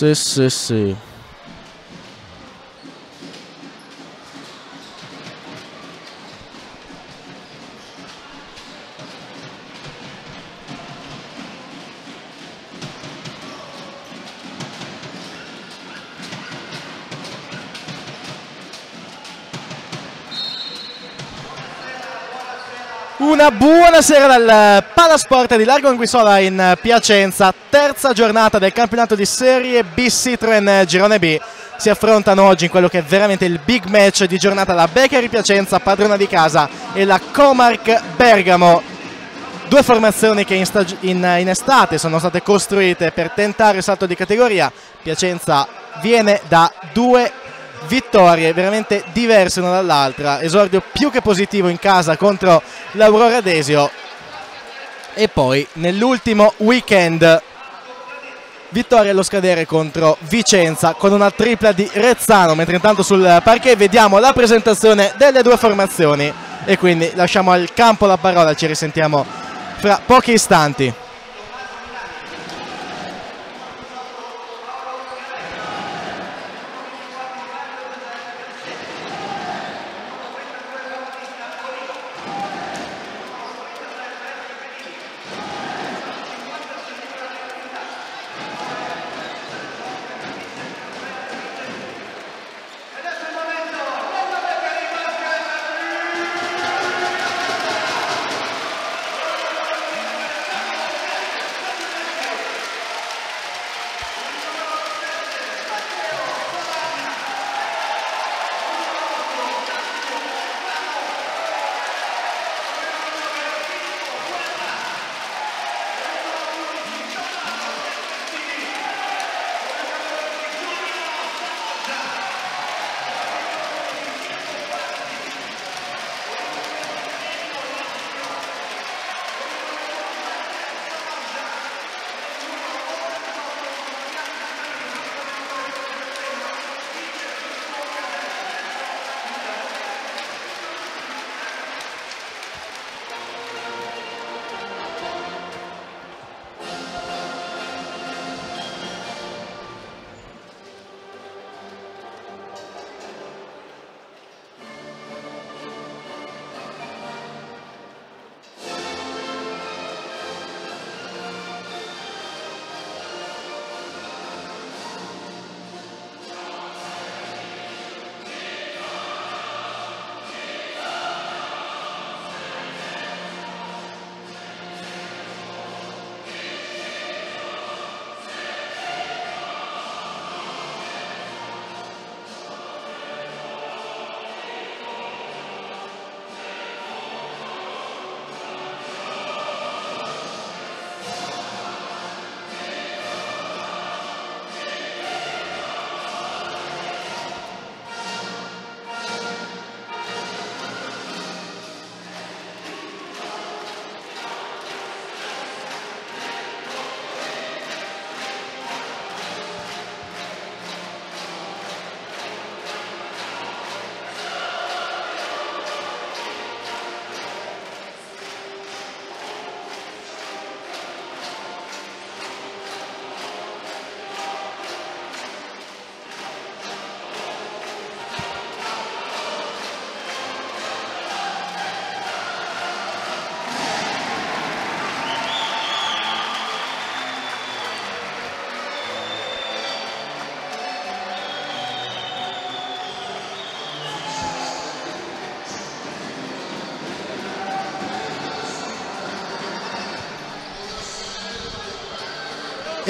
Sì, sì, sì. Una buona sera dal Palasport di Largo Anguissola in Piacenza, terza giornata del campionato di Serie B Citroen Girone B. Si affrontano oggi in quello che è veramente il big match di giornata la Beccari Piacenza, padrona di casa, e la Comarch Bergamo. Due formazioni che in, in, in estate sono state costruite per tentare il salto di categoria. Piacenza viene da due vittorie veramente diverse una dall'altra. Esordio più che positivo in casa contro l'Aurora Desio. E poi nell'ultimo weekend vittoria allo scadere contro Vicenza con una tripla di Rezzano. Mentre intanto sul parquet vediamo la presentazione delle due formazioni. E quindi lasciamo al campo la parola, ci risentiamo fra pochi istanti.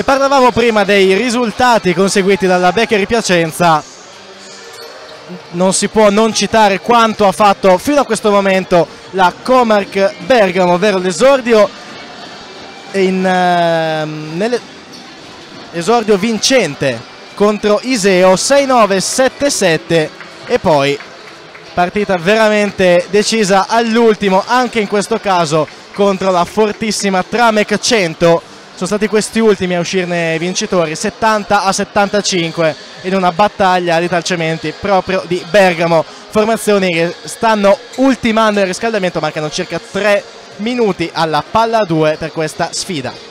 E parlavamo prima dei risultati conseguiti dalla Beccari Piacenza. Non si può non citare quanto ha fatto fino a questo momento la Comarch Bergamo, ovvero l'esordio in, uh, esordio vincente contro Iseo 6-9-7-7 e poi partita veramente decisa all'ultimo anche in questo caso contro la fortissima Tramec 100 sono stati questi ultimi a uscirne vincitori 70 a 75 in una battaglia di talcementi proprio di Bergamo. Formazioni che stanno ultimando il riscaldamento mancano circa 3 minuti alla palla 2 per questa sfida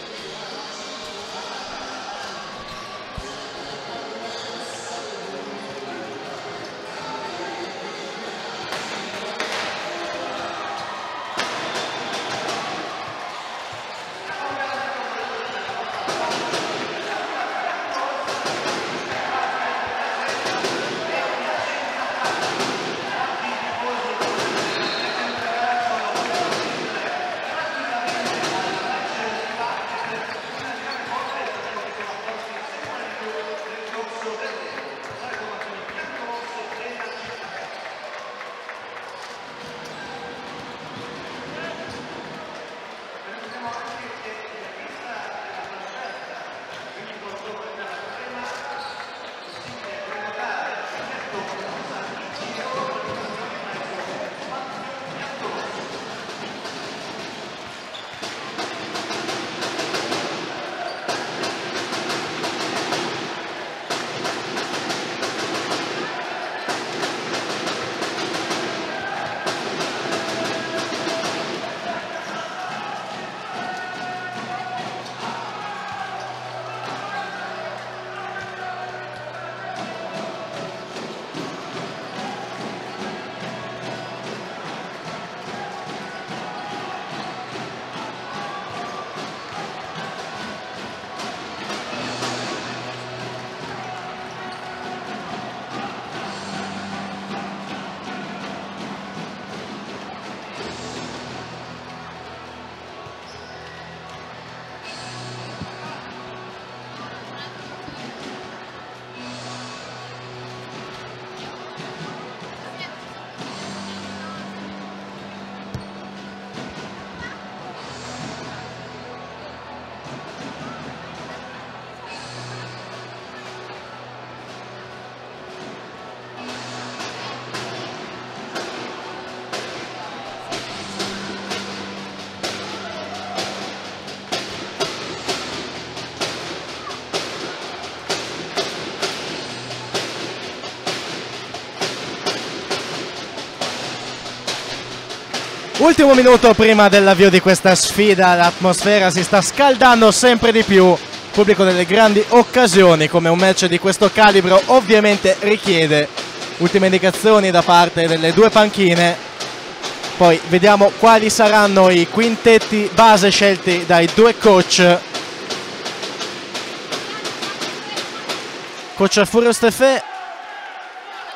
Ultimo minuto prima dell'avvio di questa sfida, l'atmosfera si sta scaldando sempre di più. Pubblico delle grandi occasioni come un match di questo calibro ovviamente richiede ultime indicazioni da parte delle due panchine. Poi vediamo quali saranno i quintetti base scelti dai due coach. Coach Furio Stefè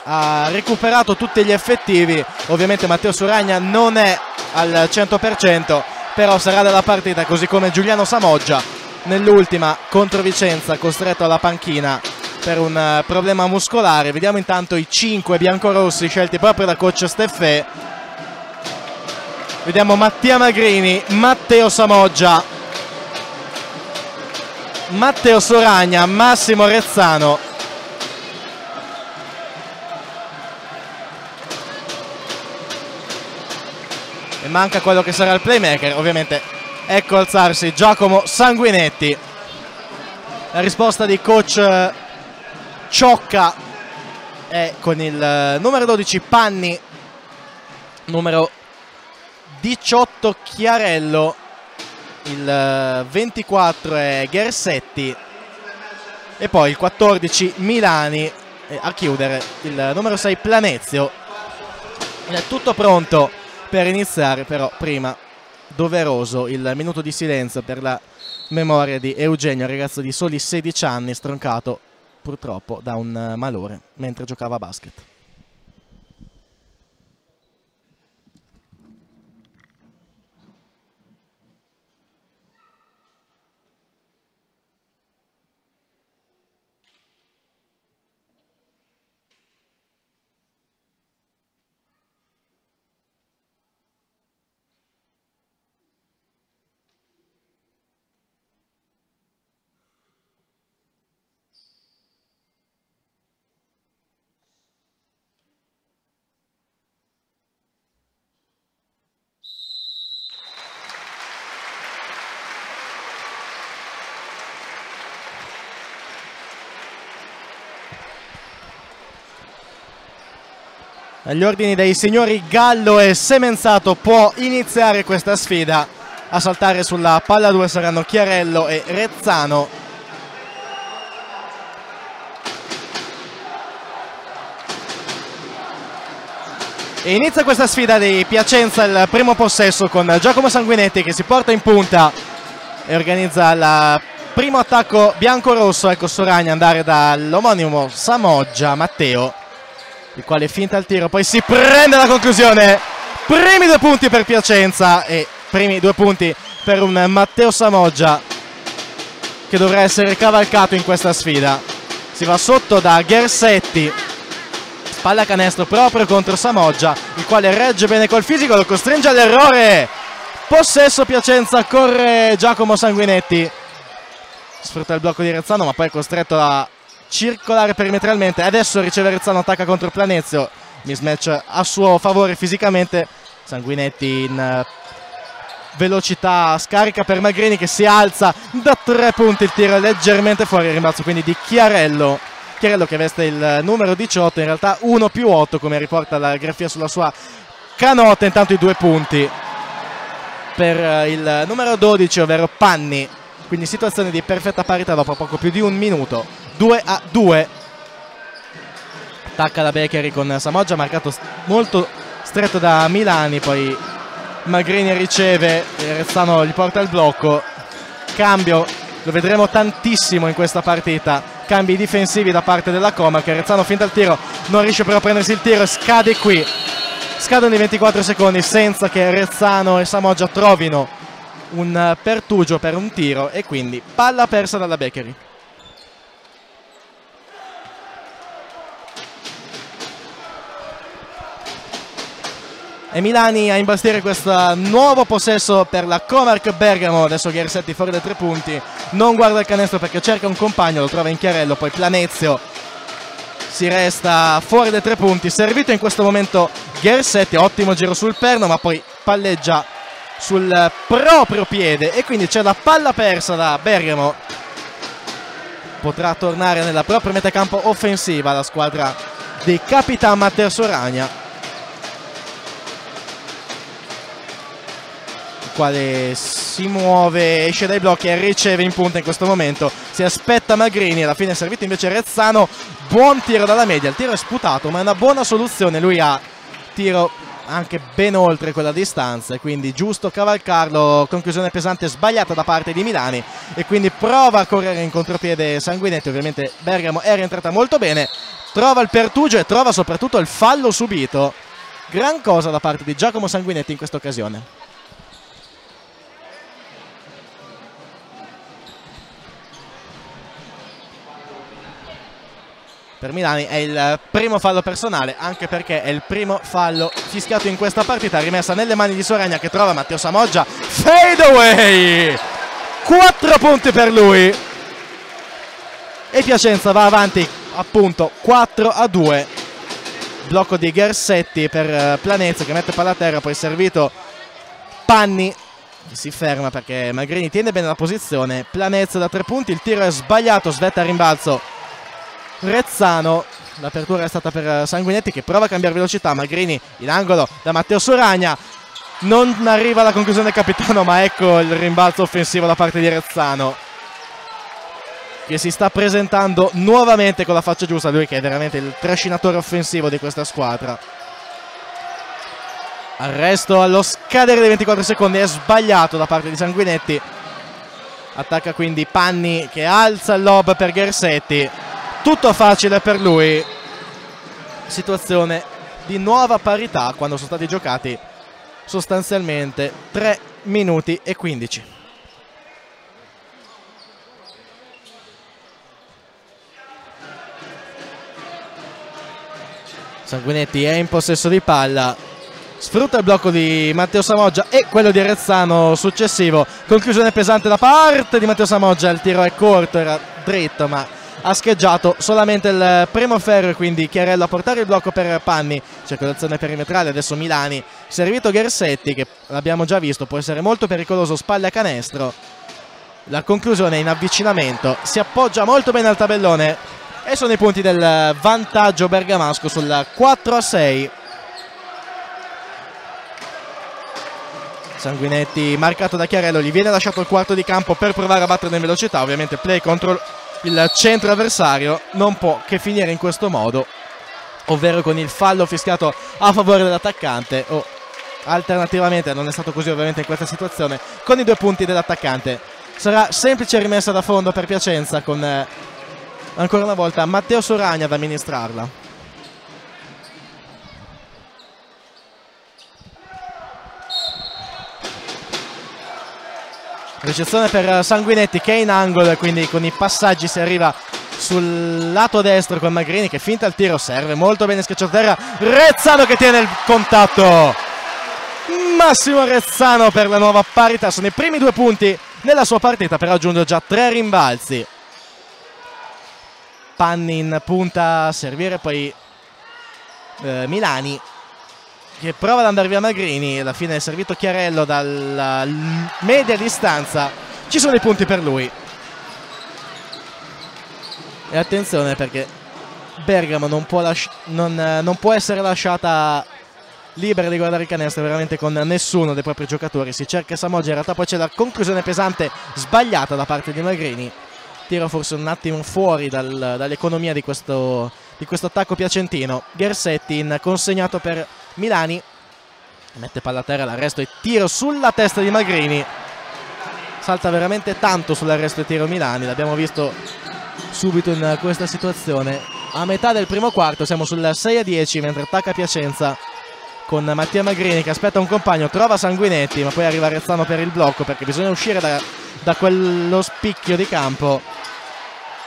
ha recuperato tutti gli effettivi, ovviamente Matteo Suragna non è al 100%, però sarà della partita così come Giuliano Samoggia nell'ultima contro Vicenza costretto alla panchina per un eh, problema muscolare. Vediamo intanto i 5 biancorossi scelti proprio da coach Steffè. Vediamo Mattia Magrini, Matteo Samoggia, Matteo Soragna, Massimo Rezzano. Manca quello che sarà il playmaker, ovviamente ecco alzarsi Giacomo Sanguinetti. La risposta di coach eh, Ciocca è con il eh, numero 12 Panni, numero 18 Chiarello, il 24 eh, è Gersetti. E poi il 14 Milani. A chiudere il numero 6 Planezio. È tutto pronto per iniziare, però prima doveroso il minuto di silenzio per la memoria di Eugenio, ragazzo di soli 16 anni, stroncato purtroppo da un malore mentre giocava a basket. Agli ordini dei signori Gallo e Semenzato può iniziare questa sfida. A saltare sulla palla 2 saranno Chiarello e Rezzano. E inizia questa sfida di Piacenza il primo possesso con Giacomo Sanguinetti che si porta in punta e organizza il primo attacco bianco-rosso. Ecco Soragna andare dall'omonimo Samoggia Matteo il quale finta il tiro, poi si prende la conclusione. Primi due punti per Piacenza e primi due punti per un Matteo Samoggia che dovrà essere cavalcato in questa sfida. Si va sotto da Gersetti, spalla canestro proprio contro Samoggia, il quale regge bene col fisico, lo costringe all'errore. Possesso Piacenza, corre Giacomo Sanguinetti, sfrutta il blocco di Rezzano ma poi è costretto a circolare perimetralmente. Adesso riceve Rezzano, attacca contro Planezio. Mismatch a suo favore fisicamente. Sanguinetti in eh, velocità scarica per Magrini che si alza da tre punti. Il tiro è leggermente fuori. Il rimbalzo quindi di Chiarello. Chiarello che veste il numero 18, in realtà 1 più 8 come riporta la grafia sulla sua canota. Intanto i due punti per eh, il numero 12, ovvero Panni. Quindi situazione di perfetta parità dopo poco più di un minuto. 2 a 2 attacca la Beccheri con Samoggia marcato molto stretto da Milani poi Magrini riceve Rezzano gli porta il blocco. Cambio lo vedremo tantissimo in questa partita. Cambi difensivi da parte della Coma che Rezzano finta il tiro non riesce però a prendersi il tiro scade qui. Scadono i 24 secondi senza che Rezzano e Samoggia trovino un pertugio per un tiro e quindi palla persa dalla Beccheri e Milani a imbastire questo nuovo possesso per la Comarc Bergamo. Adesso Ghersetti fuori dai tre punti. Non guarda il canestro perché cerca un compagno lo trova in chiarello poi Planezio si resta fuori dai tre punti. Servito in questo momento Ghersetti ottimo giro sul perno ma poi palleggia sul proprio piede. E quindi c'è la palla persa da Bergamo. Potrà tornare nella propria metacampo offensiva la squadra di Capitan Matteo Soragna quale si muove, esce dai blocchi e riceve in punta in questo momento. Si aspetta Magrini, alla fine è servito invece Rezzano. Buon tiro dalla media, il tiro è sputato, ma è una buona soluzione. Lui ha tiro anche ben oltre quella distanza, quindi giusto cavalcarlo. Conclusione pesante sbagliata da parte di Milani e quindi prova a correre in contropiede Sanguinetti. Ovviamente Bergamo è rientrata molto bene, trova il pertugio e trova soprattutto il fallo subito. Gran cosa da parte di Giacomo Sanguinetti in questa occasione. Per Milani è il primo fallo personale anche perché è il primo fallo fischiato in questa partita rimessa nelle mani di Soragna che trova Matteo Samoggia. Fade away! 4 punti per lui. E Piacenza va avanti appunto 4 a 2 blocco di Gersetti per eh, Planezza che mette palla a terra poi servito Panni si ferma perché Magrini tiene bene la posizione. Planezza da 3 punti il tiro è sbagliato svetta a rimbalzo Rezzano. L'apertura è stata per Sanguinetti che prova a cambiare velocità. Magrini in angolo da Matteo Soragna. Non arriva alla conclusione del capitano ma ecco il rimbalzo offensivo da parte di Rezzano che si sta presentando nuovamente con la faccia giusta. Lui che è veramente il trascinatore offensivo di questa squadra. Arresto allo scadere dei 24 secondi. È sbagliato da parte di Sanguinetti. Attacca quindi Panni che alza il lob per Gersetti tutto facile per lui. Situazione di nuova parità quando sono stati giocati sostanzialmente 3 minuti e 15 Sanguinetti è in possesso di palla. Sfrutta il blocco di Matteo Samoggia e quello di Rezzano successivo. Conclusione pesante da parte di Matteo Samoggia. Il tiro è corto era dritto ma ha scheggiato solamente il primo ferro quindi Chiarello a portare il blocco per Panni. Circolazione perimetrale adesso Milani. Servito Gersetti che l'abbiamo già visto può essere molto pericoloso spalle a canestro. La conclusione in avvicinamento. Si appoggia molto bene al tabellone e sono i punti del vantaggio bergamasco sul 4 a 6 Sanguinetti marcato da Chiarello gli viene lasciato il quarto di campo per provare a battere in velocità. Ovviamente play contro il centro avversario non può che finire in questo modo, ovvero con il fallo fischiato a favore dell'attaccante o alternativamente, non è stato così ovviamente in questa situazione, con i due punti dell'attaccante. Sarà semplice rimessa da fondo per Piacenza con eh, ancora una volta Matteo Soragna ad amministrarla. Ricezione per Sanguinetti che è in angolo quindi con i passaggi si arriva sul lato destro con Magrini che finta il tiro serve molto bene schiacciato terra. Rezzano che tiene il contatto. Massimo Rezzano per la nuova parità sono i primi due punti nella sua partita per raggiungere già tre rimbalzi. Panni in punta a servire poi eh, Milani che prova ad andare via Magrini, alla fine è servito Chiarello dalla media distanza, ci sono i punti per lui. E attenzione perché Bergamo non può, non, non può essere lasciata libera di guardare il canestro veramente con nessuno dei propri giocatori. Si cerca Samoggia, in realtà poi c'è la conclusione pesante sbagliata da parte di Magrini. Tiro forse un attimo fuori dal, dall'economia di questo, di questo attacco piacentino. Gersetti in consegnato per Milani mette palla a terra l'arresto e tiro sulla testa di Magrini. Salta veramente tanto sull'arresto e tiro Milani l'abbiamo visto subito in questa situazione. A metà del primo quarto siamo sul 6 a 10 mentre attacca Piacenza con Mattia Magrini che aspetta un compagno trova Sanguinetti ma poi arriva Rezzano per il blocco perché bisogna uscire da, da quello spicchio di campo.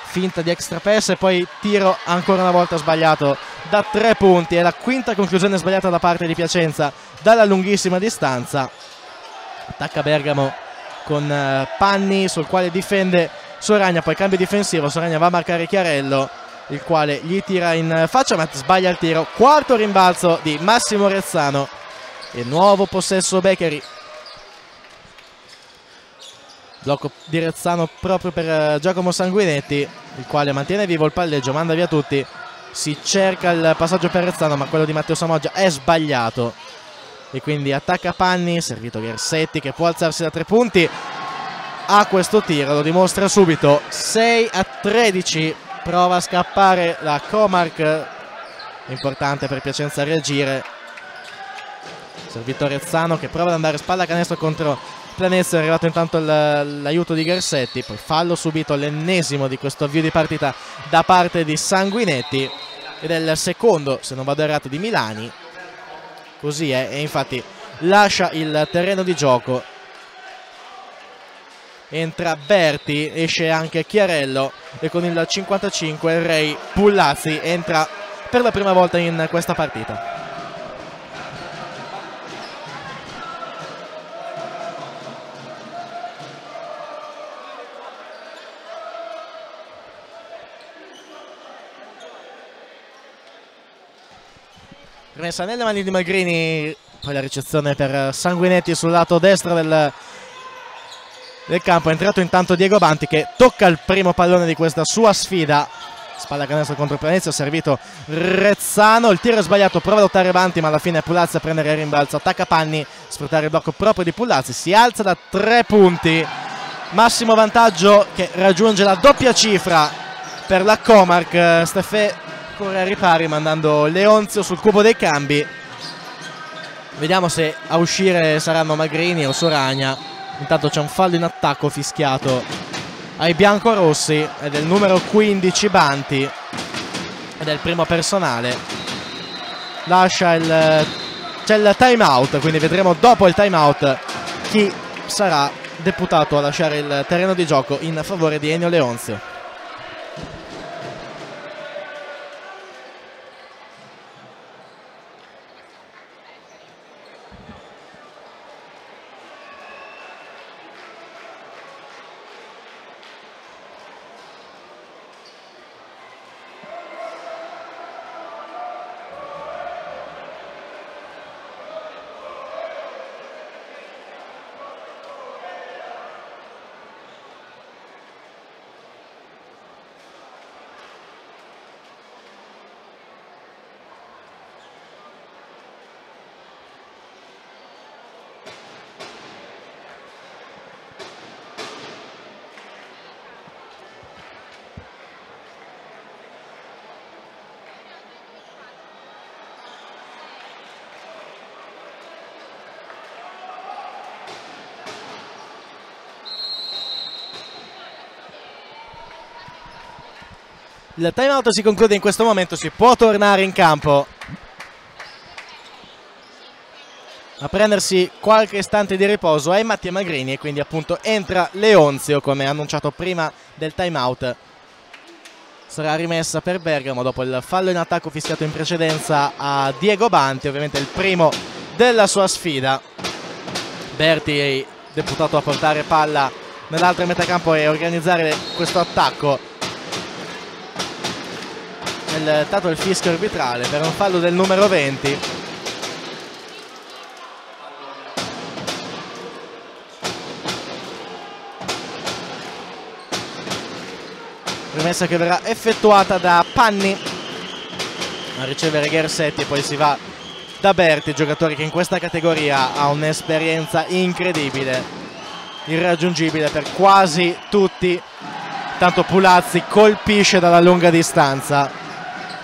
Finta di extra pass e poi tiro ancora una volta sbagliato da tre punti. È la quinta conclusione sbagliata da parte di Piacenza dalla lunghissima distanza. Attacca Bergamo con eh, Panni sul quale difende Soragna, poi cambio difensivo, Soragna va a marcare Chiarello il quale gli tira in faccia ma sbaglia il tiro. Quarto rimbalzo di Massimo Rezzano e nuovo possesso Beccheri blocco di Rezzano proprio per eh, Giacomo Sanguinetti il quale mantiene vivo il palleggio manda via tutti si cerca il passaggio per Rezzano ma quello di Matteo Samoggia è sbagliato. E quindi attacca Panni, servito Gersetti che può alzarsi da tre punti. A questo tiro, lo dimostra subito. 6 a 13 prova a scappare la Comark importante per Piacenza reagire. Servito Rezzano che prova ad andare spalla canestro contro Planezzo è arrivato intanto l'aiuto di Gersetti poi fallo subito l'ennesimo di questo avvio di partita da parte di Sanguinetti ed è il secondo se non vado errato di Milani. Così è e infatti lascia il terreno di gioco. Entra Berti esce anche Chiarello e con il 55 il Rey Pullazzi entra per la prima volta in questa partita rimessa nelle mani di Magrini poi la ricezione per Sanguinetti sul lato destro del, del campo. È entrato intanto Diego Banti che tocca il primo pallone di questa sua sfida. Spalla canestro contro Planezio, servito Rezzano, il tiro è sbagliato, prova a lottare Banti ma alla fine Pullazzi a prendere il rimbalzo, attacca Panni, sfruttare il blocco proprio di Pullazzi, si alza da tre punti, massimo vantaggio che raggiunge la doppia cifra per la Comark, Stefè corre a ripari mandando Leonzio sul cubo dei cambi. Vediamo se a uscire saranno Magrini o Soragna. Intanto c'è un fallo in attacco fischiato ai biancorossi. Ed è il numero 15 Banti. Ed è il primo personale. Lascia il c'è il time out quindi vedremo dopo il time out chi sarà deputato a lasciare il terreno di gioco in favore di Ennio Leonzio Il timeout si conclude in questo momento, si può tornare in campo a prendersi qualche istante di riposo ai Mattia Magrini e quindi appunto entra Leonzio come annunciato prima del timeout. Sarà rimessa per Bergamo dopo il fallo in attacco fischiato in precedenza a Diego Banti, ovviamente il primo della sua sfida. Berti è deputato a portare palla nell'altra metà campo e organizzare questo attacco dato il fischio arbitrale per un fallo del numero 20 rimessa che verrà effettuata da Panni. A ricevere Gersetti e poi si va da Berti, giocatore che in questa categoria ha un'esperienza incredibile, irraggiungibile per quasi tutti. Tanto Pulazzi colpisce dalla lunga distanza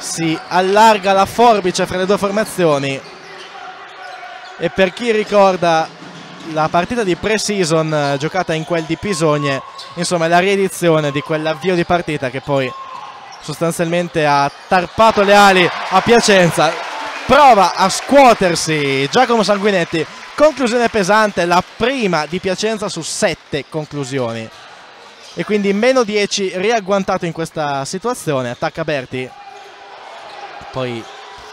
si allarga la forbice fra le due formazioni. E per chi ricorda la partita di pre-season eh, giocata in quel di Pisogne insomma è la riedizione di quell'avvio di partita che poi sostanzialmente ha tarpato le ali a Piacenza. Prova a scuotersi Giacomo Sanguinetti. Conclusione pesante la prima di Piacenza su sette conclusioni. E quindi meno 10 riagguantato in questa situazione. Attacca Berti poi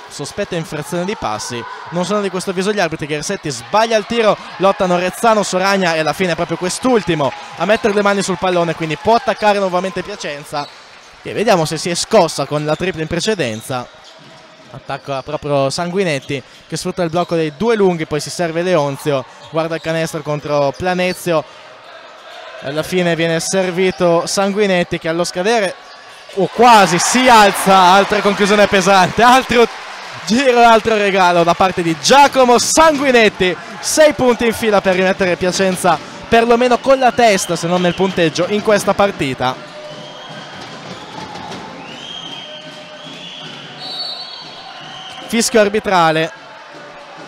sospetta infrazione di passi. Non sono di questo avviso gli arbitri Gersetti sbaglia il tiro lottano Rezzano, Soragna e alla fine è proprio quest'ultimo. A mettere le mani sul pallone quindi può attaccare nuovamente Piacenza. E vediamo se si è scossa con la tripla in precedenza. Attacca proprio Sanguinetti che sfrutta il blocco dei due lunghi poi si serve Leonzio guarda il canestro contro Planezio. Alla fine viene servito Sanguinetti che allo scadere o quasi si alza altra conclusione pesante altro Giro altro regalo da parte di Giacomo Sanguinetti. 6 punti in fila per rimettere Piacenza perlomeno con la testa, se non nel punteggio, in questa partita. Fischio arbitrale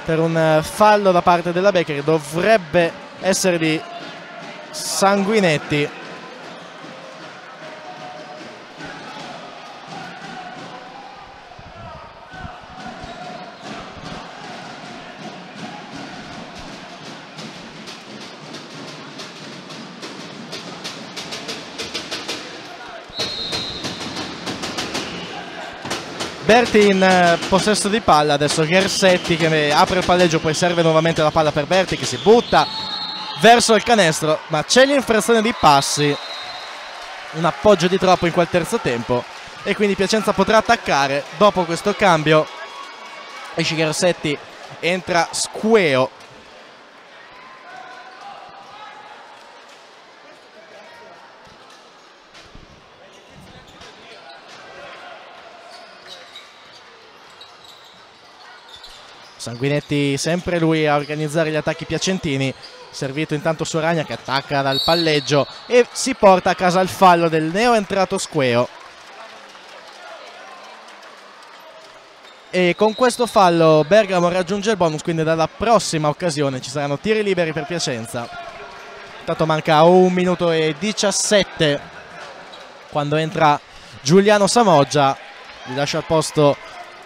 per un eh, fallo da parte della Becker. Dovrebbe essere di Sanguinetti. Berti in eh, possesso di palla, adesso Gersetti che apre il palleggio, poi serve nuovamente la palla per Berti che si butta verso il canestro, ma c'è l'infrazione di passi, un appoggio di troppo in quel terzo tempo. E quindi Piacenza potrà attaccare. Dopo questo cambio. Esce Gersetti, entra Squeo Sanguinetti sempre lui a organizzare gli attacchi piacentini. Servito intanto su Ragna che attacca dal palleggio e si porta a casa il fallo del neo entrato Squeo. E con questo fallo Bergamo raggiunge il bonus quindi dalla prossima occasione ci saranno tiri liberi per Piacenza. Intanto manca un minuto e 17 quando entra Giuliano Samoggia gli lascia al posto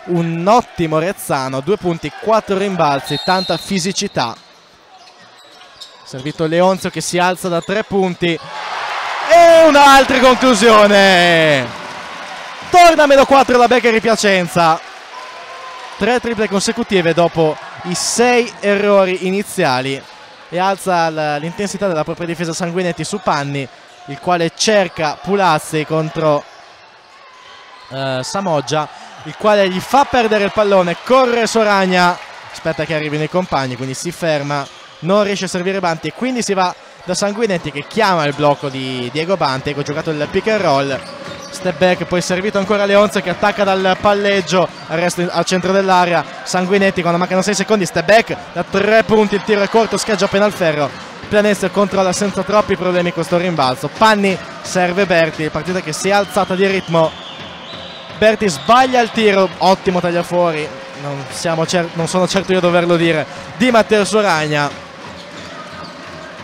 un ottimo Rezzano, due punti, quattro rimbalzi, tanta fisicità. Servito Leonzio che si alza da tre punti e un'altra conclusione. Torna a meno 4 la Beccari Piacenza. Tre triple consecutive dopo i sei errori iniziali e alza l'intensità della propria difesa Sanguinetti su Panni, il quale cerca Pulazzi contro uh, Samoggia il quale gli fa perdere il pallone, corre Soragna, aspetta che arrivino i compagni, quindi si ferma, non riesce a servire Banti e quindi si va da Sanguinetti che chiama il blocco di Diego Banti, ecco giocato il pick and roll, step back, poi servito ancora Leonzo che attacca dal palleggio, arresto al centro dell'area, Sanguinetti quando mancano 6 secondi, step back, da 3 punti il tiro è corto, scheggia appena al ferro, Planese controlla senza troppi problemi questo rimbalzo, Panni serve Berti, partita che si è alzata di ritmo Berti sbaglia il tiro, ottimo tagliafuori, non, non sono certo io a doverlo dire, di Matteo Soragna.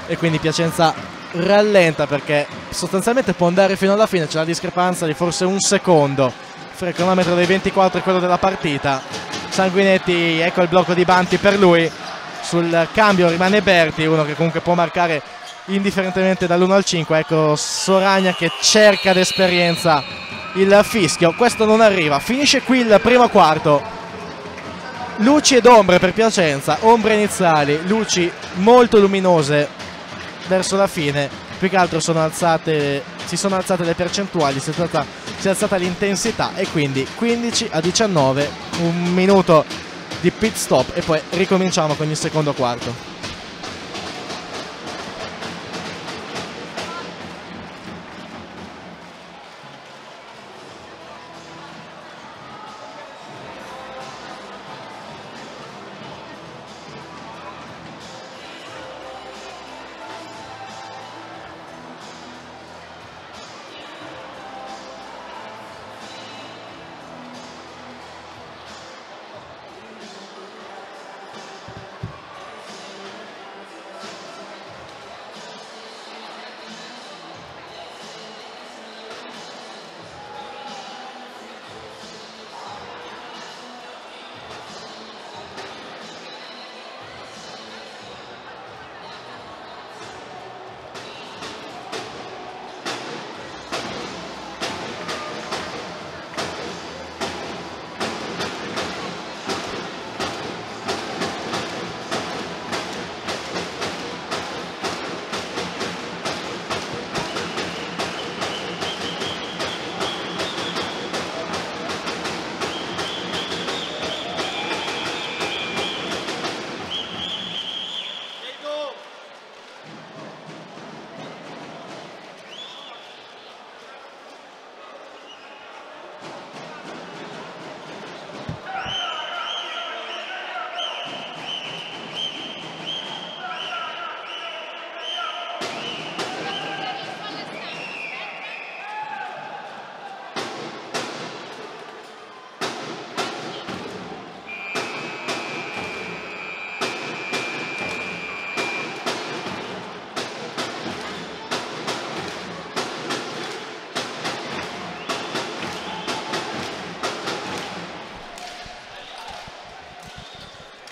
E quindi Piacenza rallenta perché sostanzialmente può andare fino alla fine, c'è la discrepanza di forse un secondo. Fra il cronometro dei 24 e quello della partita. Sanguinetti, ecco il blocco di Banti per lui, sul cambio rimane Berti, uno che comunque può marcare indifferentemente dall'1 al 5, ecco Soragna che cerca d'esperienza il fischio, questo non arriva, finisce qui il primo quarto. Luci ed ombre per Piacenza, ombre iniziali, luci molto luminose verso la fine, più che altro sono alzate, si sono alzate le percentuali, si è, alzata, alzata l'intensità e quindi 15 a 19, un minuto di pit stop e poi ricominciamo con il secondo quarto.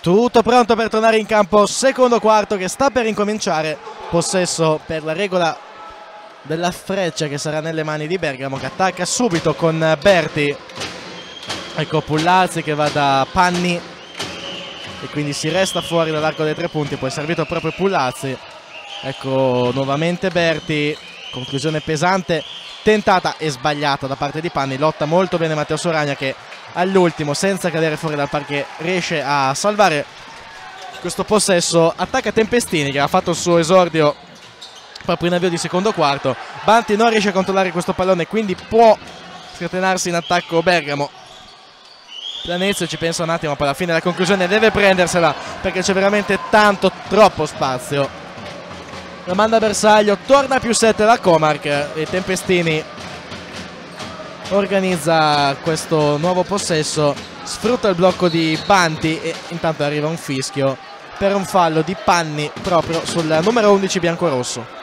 Tutto pronto per tornare in campo, secondo quarto che sta per incominciare. Possesso per la regola della freccia che sarà nelle mani di Bergamo che attacca subito con Berti. Ecco Pullazzi che va da Panni e quindi si resta fuori dall'arco dei tre punti, poi è servito proprio Pullazzi. Ecco nuovamente Berti, conclusione pesante, tentata e sbagliata da parte di Panni. Lotta molto bene Matteo Soragna che all'ultimo senza cadere fuori dal parquet riesce a salvare questo possesso. Attacca Tempestini che ha fatto il suo esordio proprio in avvio di secondo quarto. Banti non riesce a controllare questo pallone quindi può scatenarsi in attacco Bergamo. Planezio ci pensa un attimo poi alla fine la conclusione deve prendersela perché c'è veramente tanto troppo spazio. La manda Bersaglio torna più 7 da Comark e Tempestini organizza questo nuovo possesso, sfrutta il blocco di Banti e intanto arriva un fischio per un fallo di Panni proprio sul numero 11 biancorosso.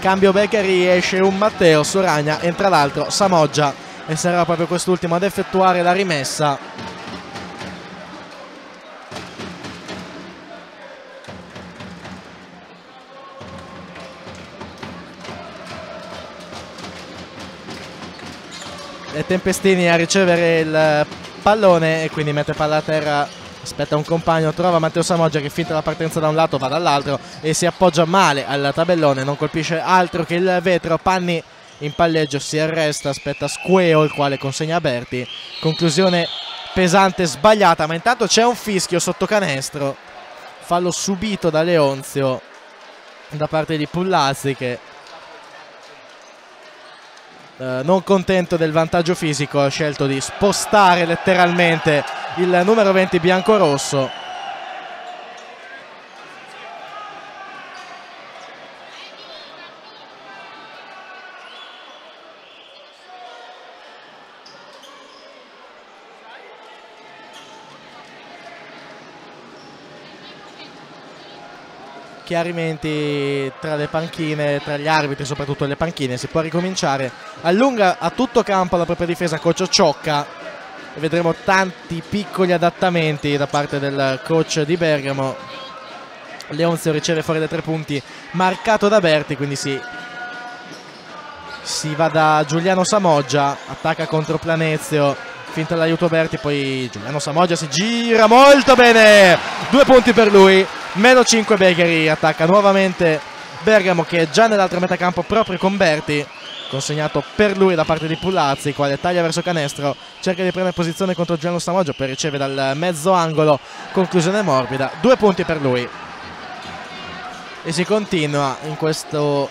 Cambio Beccari esce un Matteo Soragna, entra l'altro Samoggia e sarà proprio quest'ultimo ad effettuare la rimessa. E Tempestini a ricevere il pallone e quindi mette palla a terra. Aspetta un compagno, trova Matteo Samoggia che finta la partenza da un lato va dall'altro e si appoggia male al tabellone non colpisce altro che il vetro. Panni in palleggio si arresta, aspetta Squeo il quale consegna Berti. Conclusione pesante sbagliata, ma intanto c'è un fischio sotto canestro. Fallo subito da Leonzio da parte di Pullazzi che eh, non contento del vantaggio fisico ha scelto di spostare letteralmente il numero 20 bianco-rosso chiarimenti tra le panchine, tra gli arbitri, soprattutto le panchine. Si può ricominciare. Allunga a tutto campo la propria difesa coach Ciocca. Vedremo tanti piccoli adattamenti da parte del coach di Bergamo. Leonzio riceve fuori da tre punti, marcato da Berti, quindi si, si va da Giuliano Samoggia, attacca contro Planezio, finta l'aiuto Berti, poi Giuliano Samoggia si gira molto bene, due punti per lui, meno 5 Begheri, attacca nuovamente Bergamo che è già nell'altra metà campo proprio con Berti, consegnato per lui da parte di Pullazzi, quale taglia verso canestro, cerca di prendere posizione contro Giuliano Samoggia, poi riceve dal mezzo angolo, conclusione morbida, due punti per lui. E si continua in questo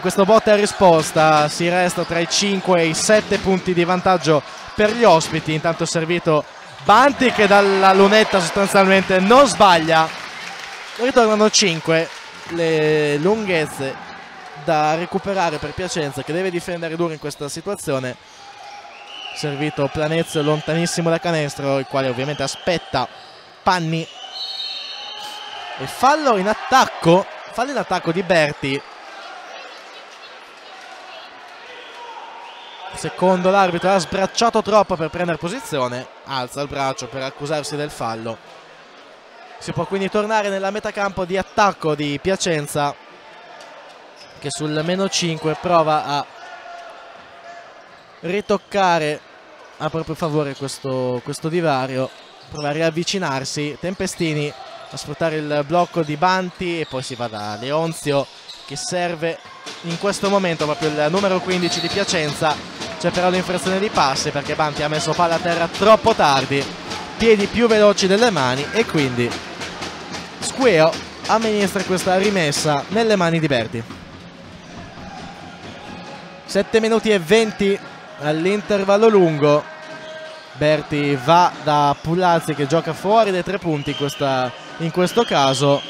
questo botta e risposta si resta tra i 5 e i 7 punti di vantaggio per gli ospiti intanto servito Banti che dalla lunetta sostanzialmente non sbaglia. Ritornano 5 le lunghezze da recuperare per Piacenza che deve difendere duro in questa situazione. Servito Planezio lontanissimo da canestro il quale ovviamente aspetta Panni. E fallo in attacco fallo in attacco di Berti. Secondo l'arbitro ha sbracciato troppo per prendere posizione alza il braccio per accusarsi del fallo. Si può quindi tornare nella metacampo di attacco di Piacenza che sul meno 5 prova a ritoccare a proprio favore questo, questo divario. Prova a riavvicinarsi. Tempestini a sfruttare il blocco di Banti e poi si va da Leonzio che serve in questo momento proprio il numero 15 di Piacenza c'è però l'infrazione di passi perché Banti ha messo palla a terra troppo tardi. Piedi più veloci delle mani e quindi Squeo amministra questa rimessa nelle mani di Berti 7 minuti e 20 all'intervallo lungo. Berti va da Pullazzi che gioca fuori dai tre punti in, questa, in questo caso.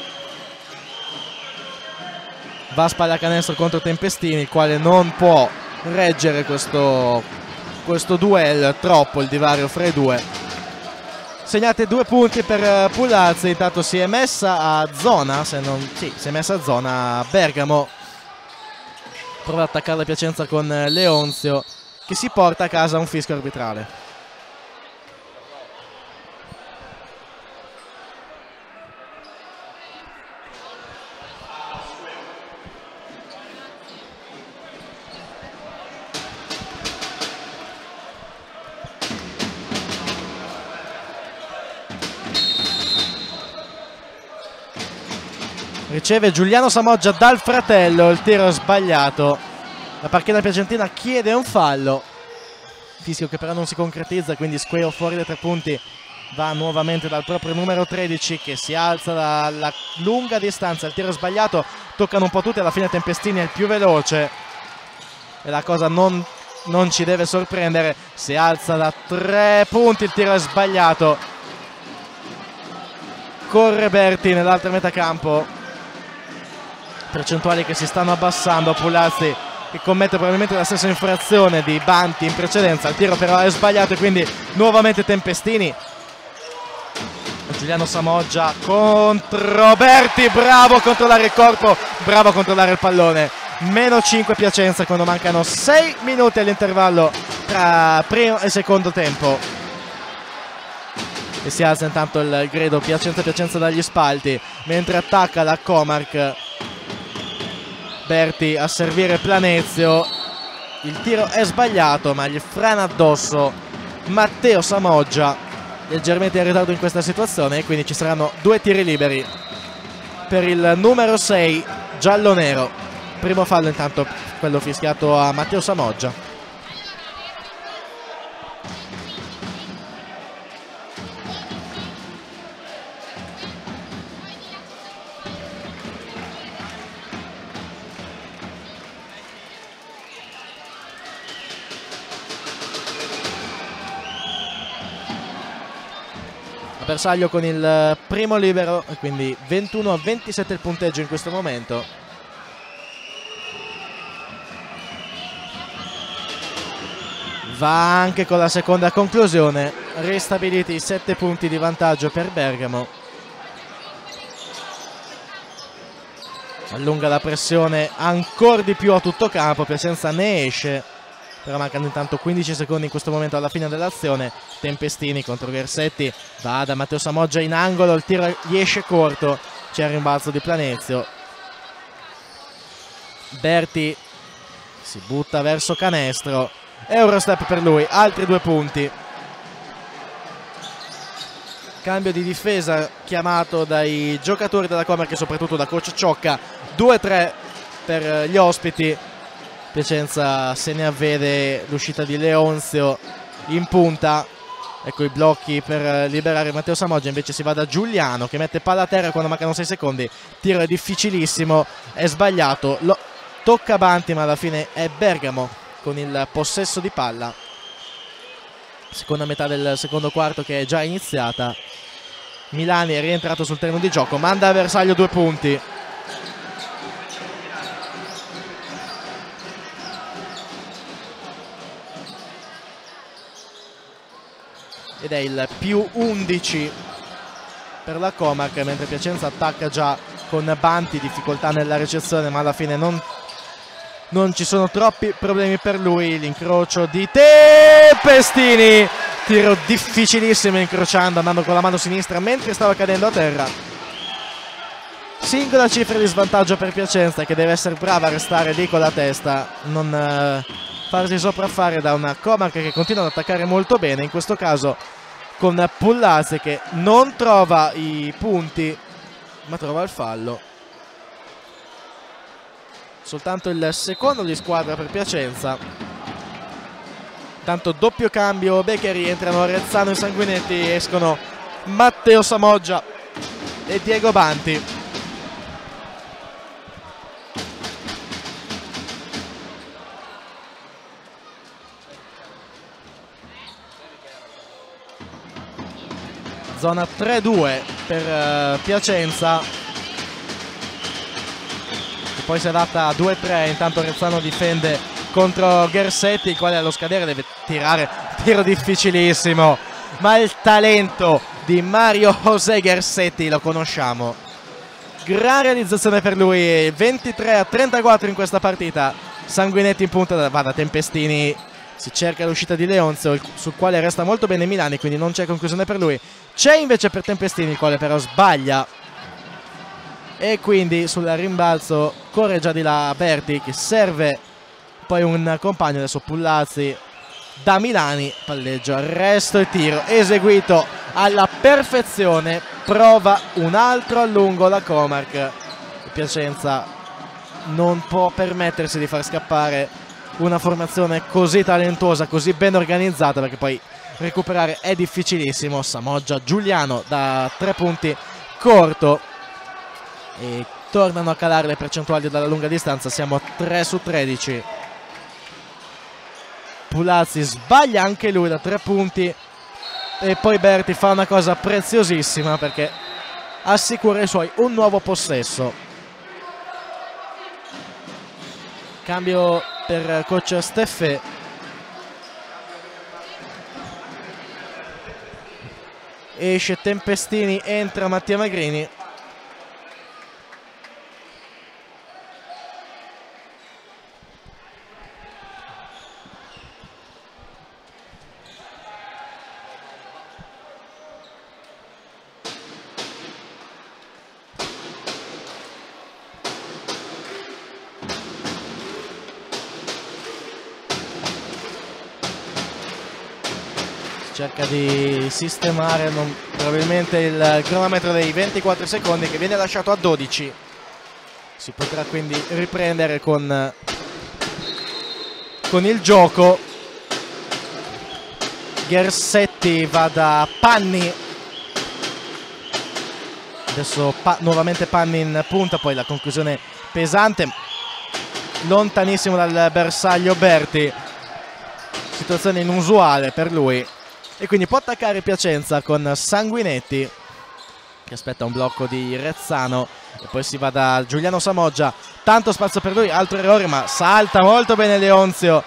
Va a spalla canestro contro Tempestini il quale non può reggere questo, questo duel troppo il divario fra i due. Segnate due punti per uh, Pulazzi intanto si è messa a zona se non, sì, si è messa a zona Bergamo. Prova ad attaccare la Piacenza con Leonzio che si porta a casa un fischio arbitrale riceve Giuliano Samoggia dal fratello il tiro sbagliato. La parchetta piacentina chiede un fallo. Fischio che però non si concretizza quindi Squeo fuori dai tre punti va nuovamente dal proprio numero 13 che si alza dalla lunga distanza il tiro sbagliato toccano un po' tutti alla fine Tempestini è il più veloce. E la cosa non, non ci deve sorprendere si alza da tre punti il tiro è sbagliato. Corre Berti nell'altra metà campo percentuali che si stanno abbassando Pulazzi che commette probabilmente la stessa infrazione di Banti in precedenza. Il tiro però è sbagliato e quindi nuovamente Tempestini. Giuliano Samoggia contro Berti bravo a controllare il corpo bravo a controllare il pallone. Meno 5 Piacenza quando mancano 6 minuti all'intervallo tra primo e secondo tempo. E si alza intanto il gredo Piacenza Piacenza dagli spalti mentre attacca la Comark Berti a servire Planezio. Il tiro è sbagliato ma gli frana addosso Matteo Samoggia. Leggermente in ritardo in questa situazione e quindi ci saranno due tiri liberi per il numero 6 giallo-nero. Primo fallo intanto quello fischiato a Matteo Samoggia Bersaglio con il eh, primo libero quindi 21 a 27 il punteggio in questo momento. Va anche con la seconda conclusione, ristabiliti 7 punti di vantaggio per Bergamo. Allunga la pressione ancora di più a tutto campo, Piacenza ne esce però mancano intanto 15 secondi in questo momento alla fine dell'azione. Tempestini contro Versetti. Va da Matteo Samoggia in angolo il tiro gli esce corto. C'è il rimbalzo di Planezio. Berti si butta verso canestro. Eurostep per lui altri due punti. Cambio di difesa chiamato dai giocatori della Comer che soprattutto da coach Ciocca. 2-3 per gli ospiti Piacenza se ne avvede l'uscita di Leonzio in punta. Ecco i blocchi per liberare Matteo Samoggia. Invece si va da Giuliano che mette palla a terra quando mancano 6 secondi. Tiro è difficilissimo è sbagliato. Lo, tocca Banti ma alla fine è Bergamo con il possesso di palla. Seconda metà del secondo quarto che è già iniziata. Milani è rientrato sul terreno di gioco manda a Versaglio due punti ed è il più 11 per la Comac mentre Piacenza attacca già con Banti difficoltà nella ricezione ma alla fine non, non ci sono troppi problemi per lui. L'incrocio di Tempestini tiro difficilissimo incrociando andando con la mano sinistra mentre stava cadendo a terra. Singola cifra di svantaggio per Piacenza che deve essere brava a restare lì con la testa non eh, farsi sopraffare da una Comark che continua ad attaccare molto bene. In questo caso con Pullase che non trova i punti ma trova il fallo. Soltanto il secondo di squadra per Piacenza. Tanto doppio cambio Beccheri entrano Rezzano e Sanguinetti escono Matteo Samoggia e Diego Banti zona 3-2 per uh, Piacenza e poi si adatta a 2-3 intanto Rezzano difende contro Gersetti il quale allo scadere deve tirare tiro difficilissimo ma il talento di Mario José Gersetti, lo conosciamo. Gran realizzazione per lui, 23 a 34 in questa partita. Sanguinetti in punta, va da Tempestini, si cerca l'uscita di Leonzio, sul quale resta molto bene Milani, quindi non c'è conclusione per lui. C'è invece per Tempestini, il quale però sbaglia. E quindi sul rimbalzo corre già di là Berti, che serve poi un compagno, adesso Pullazzi da Milani, palleggio, arresto e tiro eseguito alla perfezione, prova un altro allungo la Comark. Piacenza non può permettersi di far scappare una formazione così talentuosa, così ben organizzata, perché poi recuperare è difficilissimo. Samoggia Giuliano da tre punti corto e tornano a calare le percentuali dalla lunga distanza, siamo a 3 su 13. Pulazzi sbaglia anche lui da tre punti e poi Berti fa una cosa preziosissima perché assicura ai suoi un nuovo possesso. Cambio per coach Steffe. Esce Tempestini, entra Mattia Magrini. cerca di sistemare non, probabilmente il cronometro dei 24 secondi che viene lasciato a 12 si potrà quindi riprendere con, con il gioco. Gersetti va da Panni. Adesso pa nuovamente Panni in punta poi la conclusione pesante. Lontanissimo dal bersaglio Berti. Situazione inusuale per lui e quindi può attaccare Piacenza con Sanguinetti che aspetta un blocco di Rezzano e poi si va da Giuliano Samoggia. Tanto spazio per lui, altro errore ma salta molto bene Leonzio.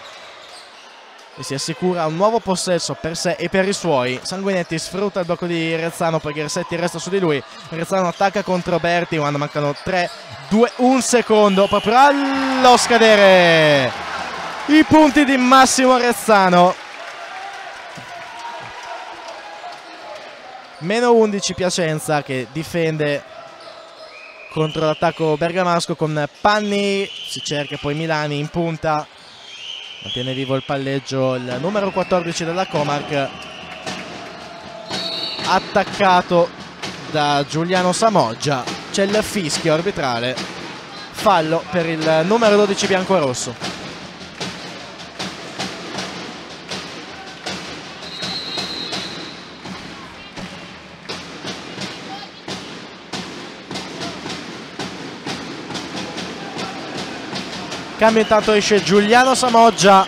E si assicura un nuovo possesso per sé e per i suoi. Sanguinetti sfrutta il blocco di Rezzano poi Gersetti resta su di lui. Rezzano attacca contro Berti quando mancano 3, 2, 1 secondo proprio allo scadere. I punti di Massimo Rezzano meno 11 Piacenza che difende contro l'attacco bergamasco con Panni. Si cerca poi Milani in punta. Mantiene vivo il palleggio il numero 14 della Comark attaccato da Giuliano Samoggia. C'è il fischio arbitrale. Fallo per il numero 12 bianco-rosso Cambio intanto esce Giuliano Samoggia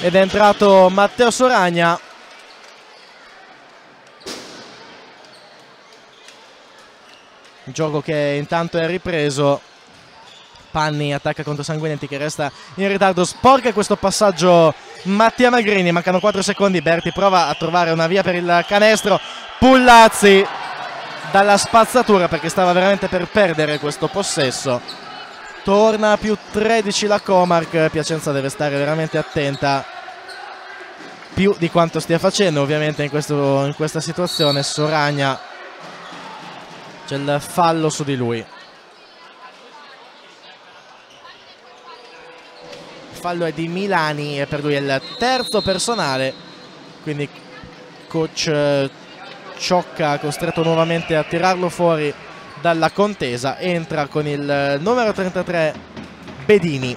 ed è entrato Matteo Soragna. Il gioco che intanto è ripreso. Panni attacca contro Sanguinetti che resta in ritardo. Sporca questo passaggio Mattia Magrini. Mancano 4 secondi. Berti prova a trovare una via per il canestro. Pullazzi dalla spazzatura perché stava veramente per perdere questo possesso torna più 13 la Comark Piacenza deve stare veramente attenta più di quanto stia facendo ovviamente in, questo, in questa situazione. Soragna c'è il fallo su di lui. Il fallo è di Milani e per lui è il terzo personale. Quindi coach eh, Ciocca costretto nuovamente a tirarlo fuori dalla contesa entra con il numero 33 Bedini.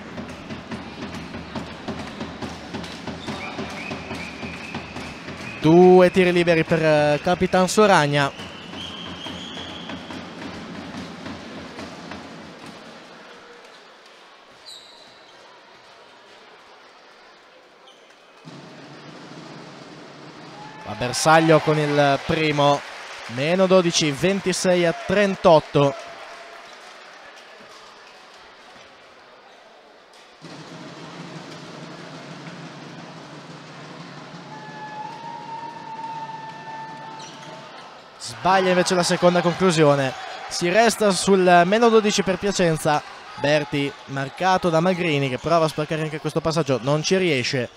Due tiri liberi per eh, Capitan Soragna. A bersaglio con il primo meno 12 26 a 38 sbaglia invece la seconda conclusione. Si resta sul meno 12 per Piacenza. Berti marcato da Magrini che prova a sporcare anche questo passaggio non ci riesce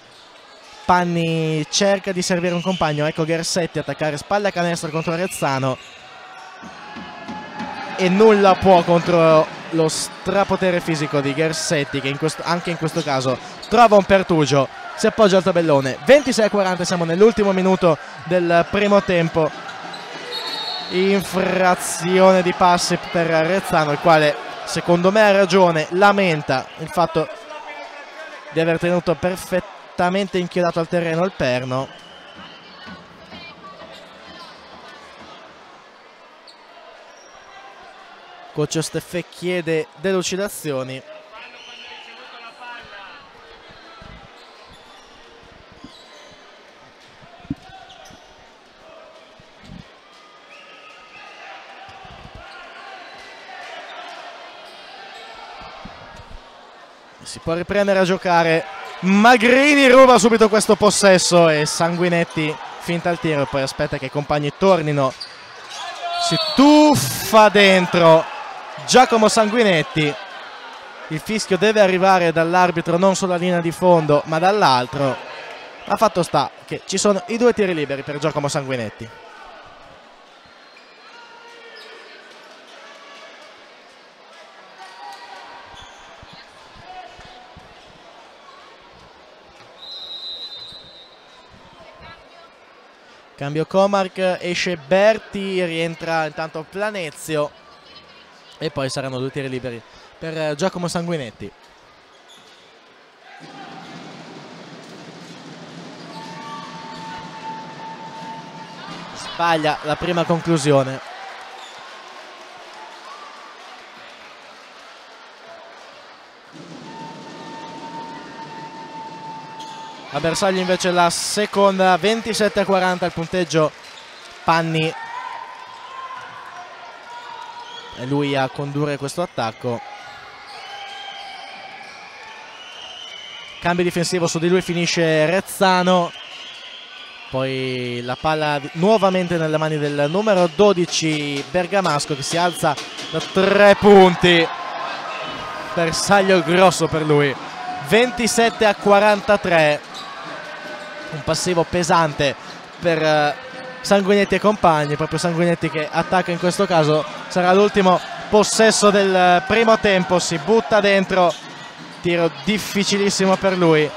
Panni cerca di servire un compagno ecco Gersetti attaccare spalle a canestro contro Rezzano. E nulla può contro lo strapotere fisico di Gersetti che in questo, anche in questo caso trova un pertugio si appoggia al tabellone. 26-40 siamo nell'ultimo minuto del primo tempo. Infrazione di passi per Rezzano il quale secondo me ha ragione lamenta il fatto di aver tenuto perfettamente inchiodato al terreno il perno Coach Steffè chiede delucidazioni. Può riprendere a giocare. Magrini ruba subito questo possesso e Sanguinetti finta il tiro e poi aspetta che i compagni tornino. Si tuffa dentro Giacomo Sanguinetti. Il fischio deve arrivare dall'arbitro non sulla linea di fondo ma dall'altro. Ma fatto sta che ci sono i due tiri liberi per Giacomo Sanguinetti. Cambio Comark, esce Berti, rientra intanto Planezio e poi saranno due tiri liberi per eh, Giacomo Sanguinetti. Sbaglia la prima conclusione. A bersaglio invece la seconda 27 a 40 il punteggio Panni. È lui a condurre questo attacco. Cambio difensivo su di lui finisce Rezzano. Poi la palla nuovamente nelle mani del numero 12 Bergamasco che si alza da tre punti. Bersaglio grosso per lui. 27 a 43 un passivo pesante per eh, Sanguinetti e compagni, proprio Sanguinetti che attacca in questo caso, sarà l'ultimo possesso del primo tempo, si butta dentro, tiro difficilissimo per lui.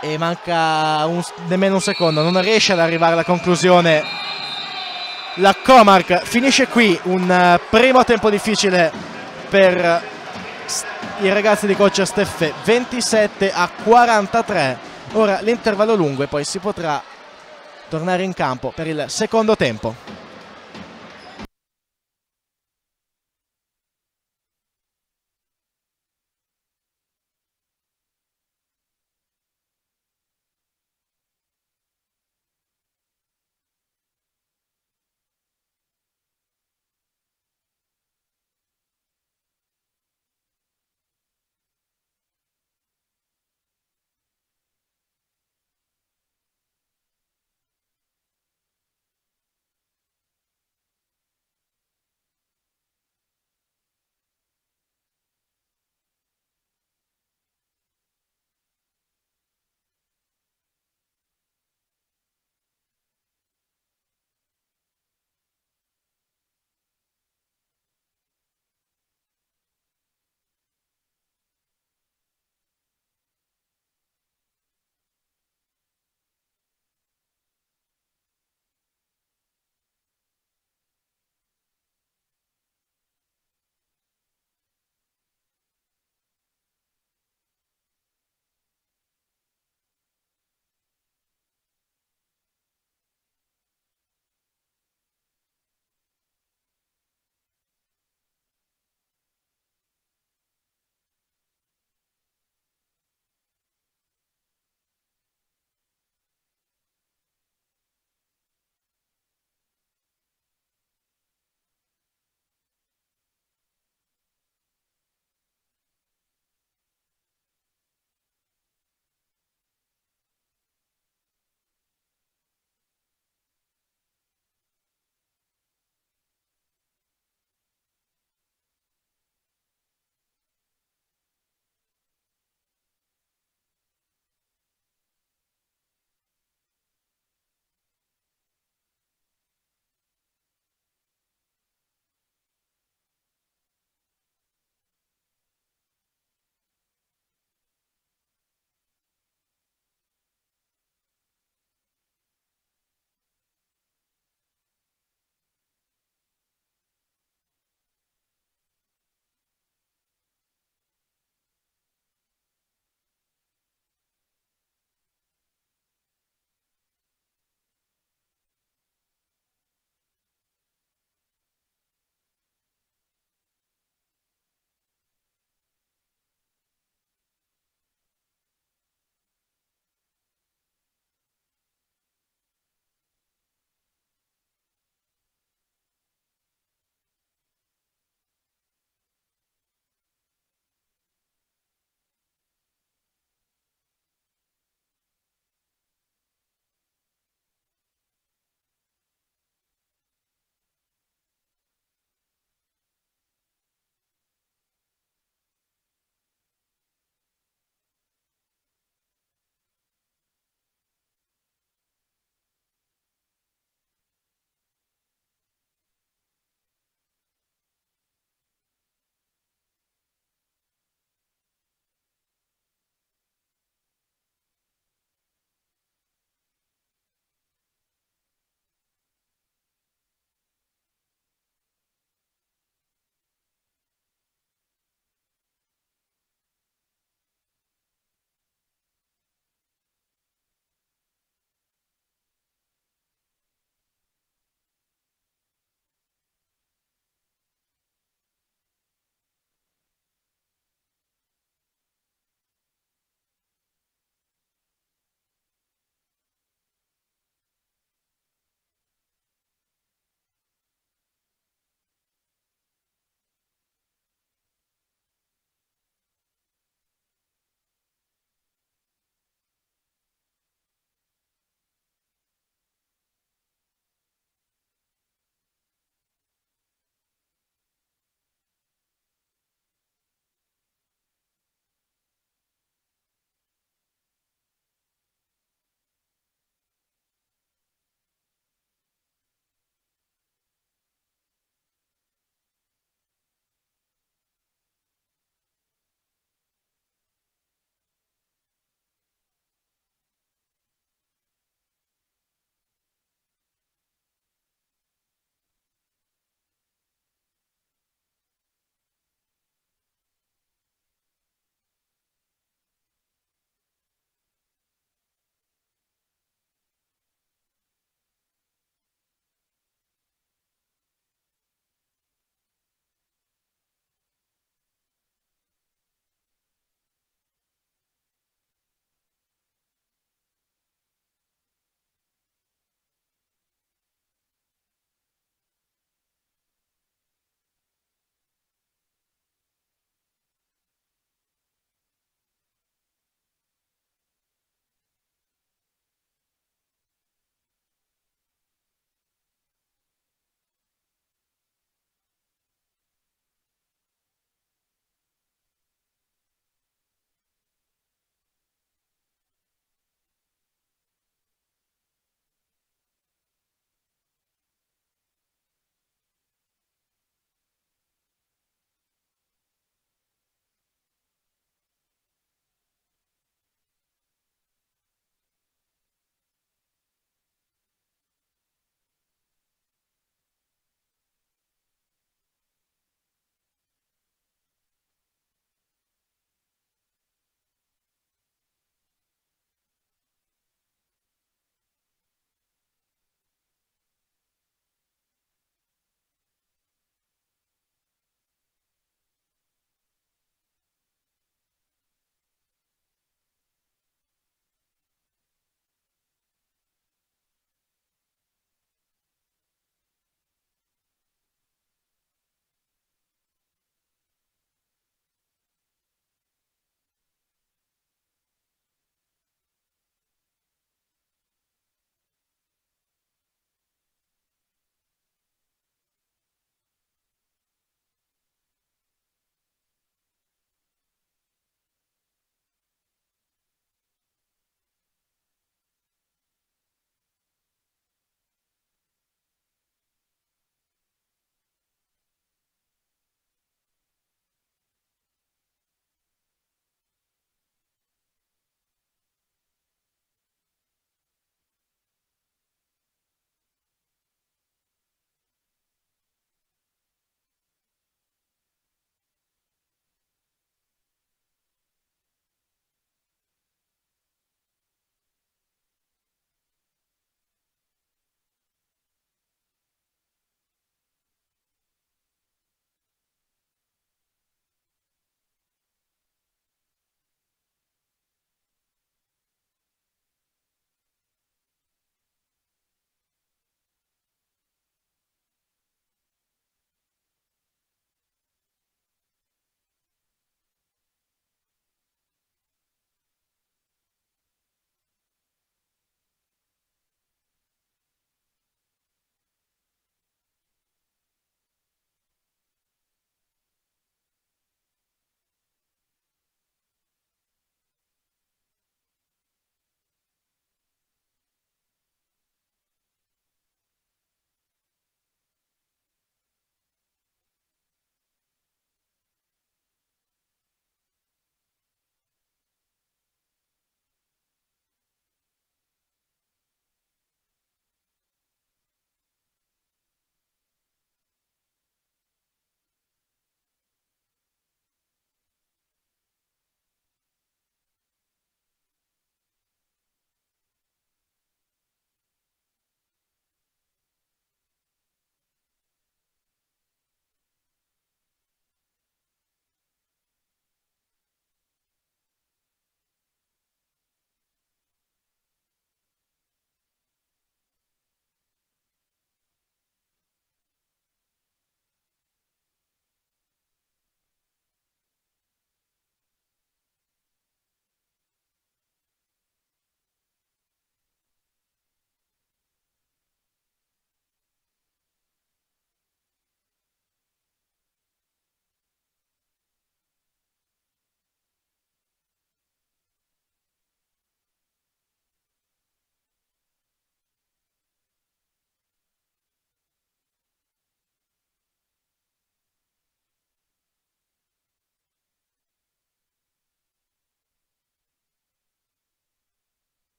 E manca un, nemmeno un secondo, non riesce ad arrivare alla conclusione. La Comark finisce qui un uh, primo tempo difficile per i ragazzi di coach Steffe 27 a 43 ora l'intervallo lungo e poi si potrà tornare in campo per il secondo tempo.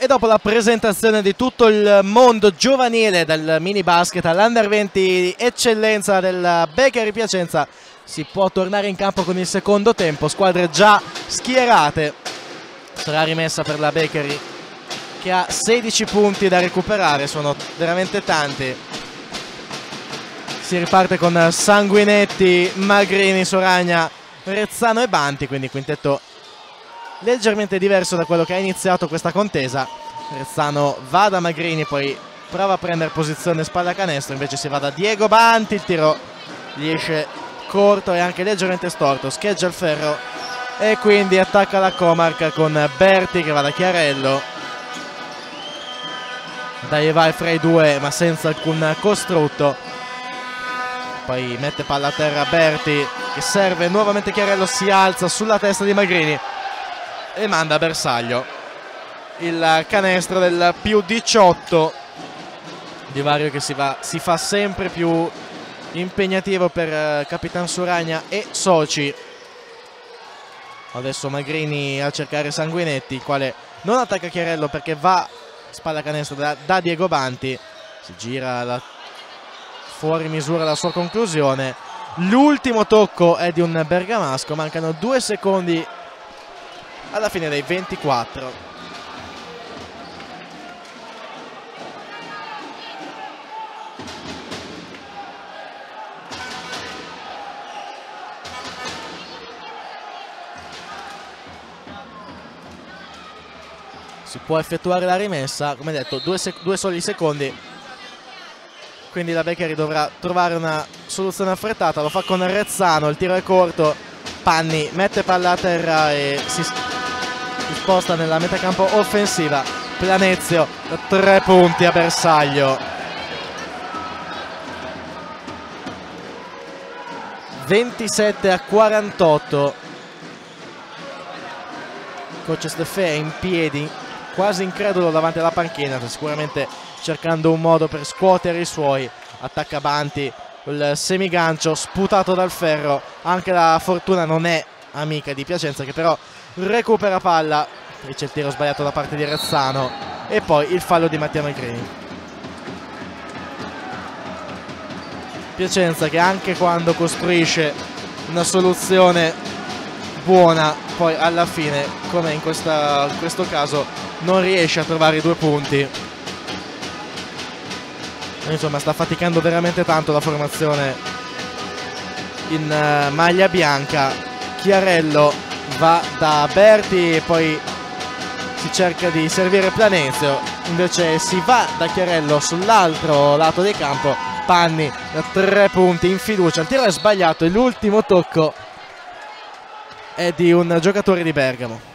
E dopo la presentazione di tutto il mondo giovanile dal mini basket all'Under 20 di eccellenza del Bakery Piacenza si può tornare in campo con il secondo tempo, squadre già schierate. Sarà rimessa per la Bakery che ha 16 punti da recuperare, sono veramente tanti. Si riparte con Sanguinetti, Magrini, Soragna, Rezzano e Banti, quindi quintetto leggermente diverso da quello che ha iniziato questa contesa. Rezzano va da Magrini, poi prova a prendere posizione spalla canestro, invece si va da Diego Banti, il tiro gli esce corto e anche leggermente storto, scheggia il ferro e quindi attacca la Comarca con Berti che va da Chiarello. Dai vai fra i due ma senza alcun costrutto. Poi mette palla a terra Berti che serve nuovamente Chiarello, si alza sulla testa di Magrini e manda a bersaglio il canestro del più 18 di Vario che si, va, si fa sempre più impegnativo per uh, Capitan Suragna e Soci adesso Magrini a cercare Sanguinetti il quale non attacca Chiarello perché va spalla canestro da, da Diego Banti. Si gira la, fuori misura la sua conclusione. L'ultimo tocco è di un bergamasco mancano due secondi alla fine dei 24 si può effettuare la rimessa come detto due, due soli secondi. Quindi la Beccheri dovrà trovare una soluzione affrettata lo fa con Rezzano il tiro è corto Panni mette palla a terra e si sposta nella metacampo offensiva. Planezio tre punti a bersaglio. 27 a 48 coach Stefè è in piedi quasi incredulo davanti alla panchina sicuramente cercando un modo per scuotere i suoi. Attacca Banti il semigancio sputato dal ferro. Anche la fortuna non è amica di Piacenza che però recupera palla. E c'è il tiro sbagliato da parte di Rezzano. E poi il fallo di Mattia Magrini Piacenza che anche quando costruisce una soluzione buona poi alla fine come in, questa, in questo caso non riesce a trovare i due punti insomma sta faticando veramente tanto la formazione in uh, maglia bianca. Chiarello va da Berti e poi si cerca di servire Planezio invece si va da Chiarello sull'altro lato del campo. Panni da tre punti in fiducia. Il tiro è sbagliato e l'ultimo tocco è di un giocatore di Bergamo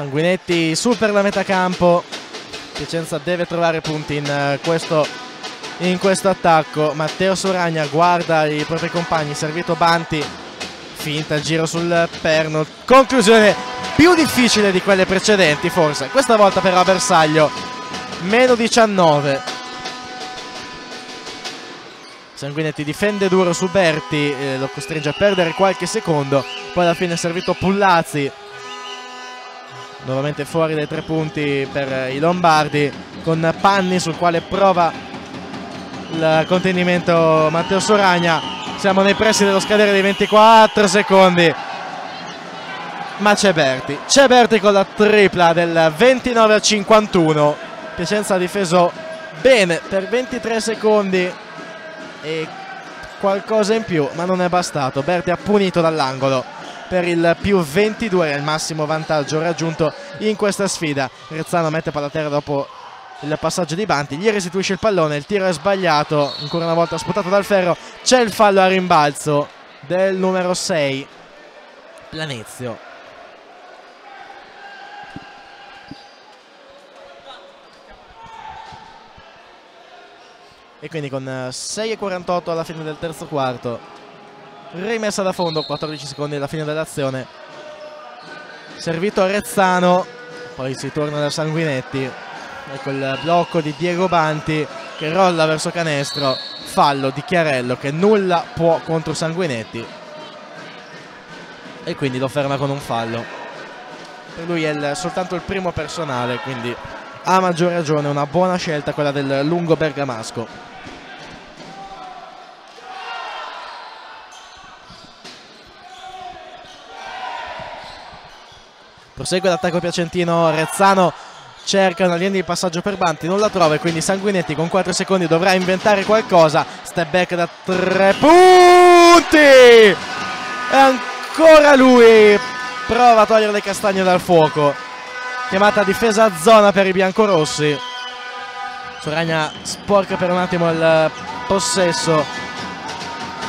Sanguinetti su per la metà campo. Piacenza deve trovare punti in eh, questo in questo attacco. Matteo Soragna guarda i propri compagni servito Banti. Finta giro sul perno. Conclusione più difficile di quelle precedenti forse. Questa volta però a bersaglio. Meno 19 Sanguinetti difende duro su Berti eh, lo costringe a perdere qualche secondo. Poi alla fine è servito Pullazzi nuovamente fuori dai tre punti per i Lombardi con Panni sul quale prova il contenimento Matteo Soragna. Siamo nei pressi dello scadere dei 24 secondi. Ma c'è Berti. C'è Berti con la tripla del 29 a 51 Piacenza ha difeso bene per 23 secondi e qualcosa in più ma non è bastato. Berti ha punito dall'angolo per il più 22 è il massimo vantaggio raggiunto in questa sfida Rezzano mette palla a terra dopo il passaggio di Banti, gli restituisce il pallone, il tiro è sbagliato, ancora una volta sputato dal ferro, c'è il fallo a rimbalzo del numero 6, Planezio. E quindi con 6.48 alla fine del terzo quarto, rimessa da fondo, 14 secondi alla fine dell'azione, servito Rezzano, poi si torna da Sanguinetti, ecco il blocco di Diego Banti che rolla verso canestro fallo di Chiarello che nulla può contro Sanguinetti e quindi lo ferma con un fallo. Per lui è il, soltanto il primo personale, quindi a maggior ragione una buona scelta quella del lungo bergamasco. Prosegue l'attacco piacentino, Rezzano cerca una linea di passaggio per Banti, non la trova e quindi Sanguinetti con 4 secondi dovrà inventare qualcosa. Step back da 3 punti! E ancora lui prova a togliere le castagne dal fuoco. Chiamata difesa a zona per i biancorossi. Soragna sporca per un attimo il possesso.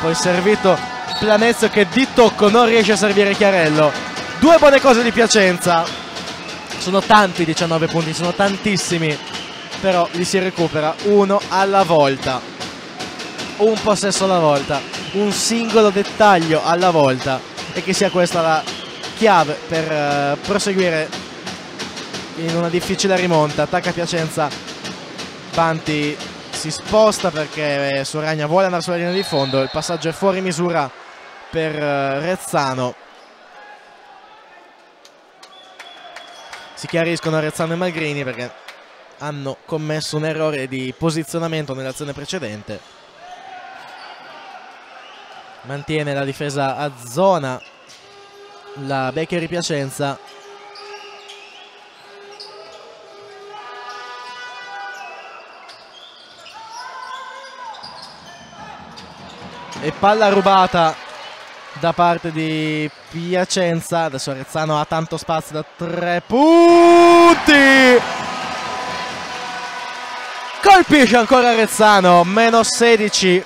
Poi servito Planezzo che di tocco non riesce a servire Chiarello. Due buone cose di Piacenza. Sono tanti 19 punti, sono tantissimi. Però li si recupera uno alla volta. Un possesso alla volta. Un singolo dettaglio alla volta. E che sia questa la chiave per uh, proseguire in una difficile rimonta. Attacca Piacenza. Banti si sposta perché Soragna vuole andare sulla linea di fondo. Il passaggio è fuori misura per uh, Rezzano. Si chiariscono Rezzano e Malgrini perché hanno commesso un errore di posizionamento nell'azione precedente. Mantiene la difesa a zona. La Beccheri Piacenza. E palla rubata da parte di Piacenza. Adesso Rezzano ha tanto spazio da tre punti. Colpisce ancora Rezzano, meno 16.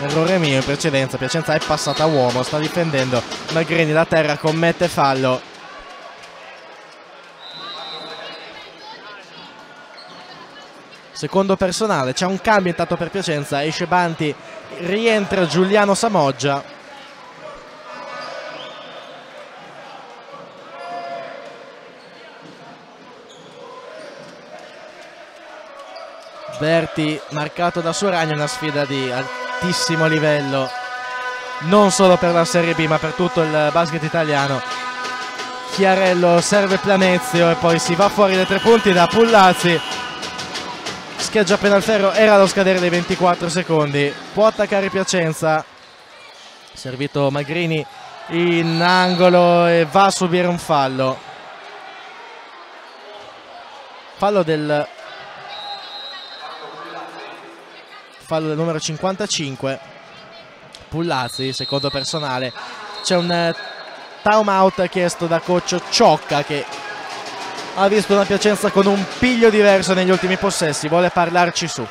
Errore mio in precedenza, Piacenza è passata a uomo, sta difendendo, Magrini da terra commette fallo. Secondo personale c'è un cambio intanto per Piacenza esce Banti rientra Giuliano Samoggia. Berti marcato da Soragna una sfida di altissimo livello non solo per la Serie B ma per tutto il basket italiano. Chiarello serve Planezio e poi si va fuori dai tre punti da Pullazzi scheggia appena il ferro era allo scadere dei 24 secondi. Può attaccare Piacenza. Servito Magrini in angolo e va a subire un fallo. Fallo del fallo del numero 55 Pullazzi secondo personale. C'è un eh, time out chiesto da coach Ciocca che ha visto una Piacenza con un piglio diverso negli ultimi possessi, vuole parlarci su.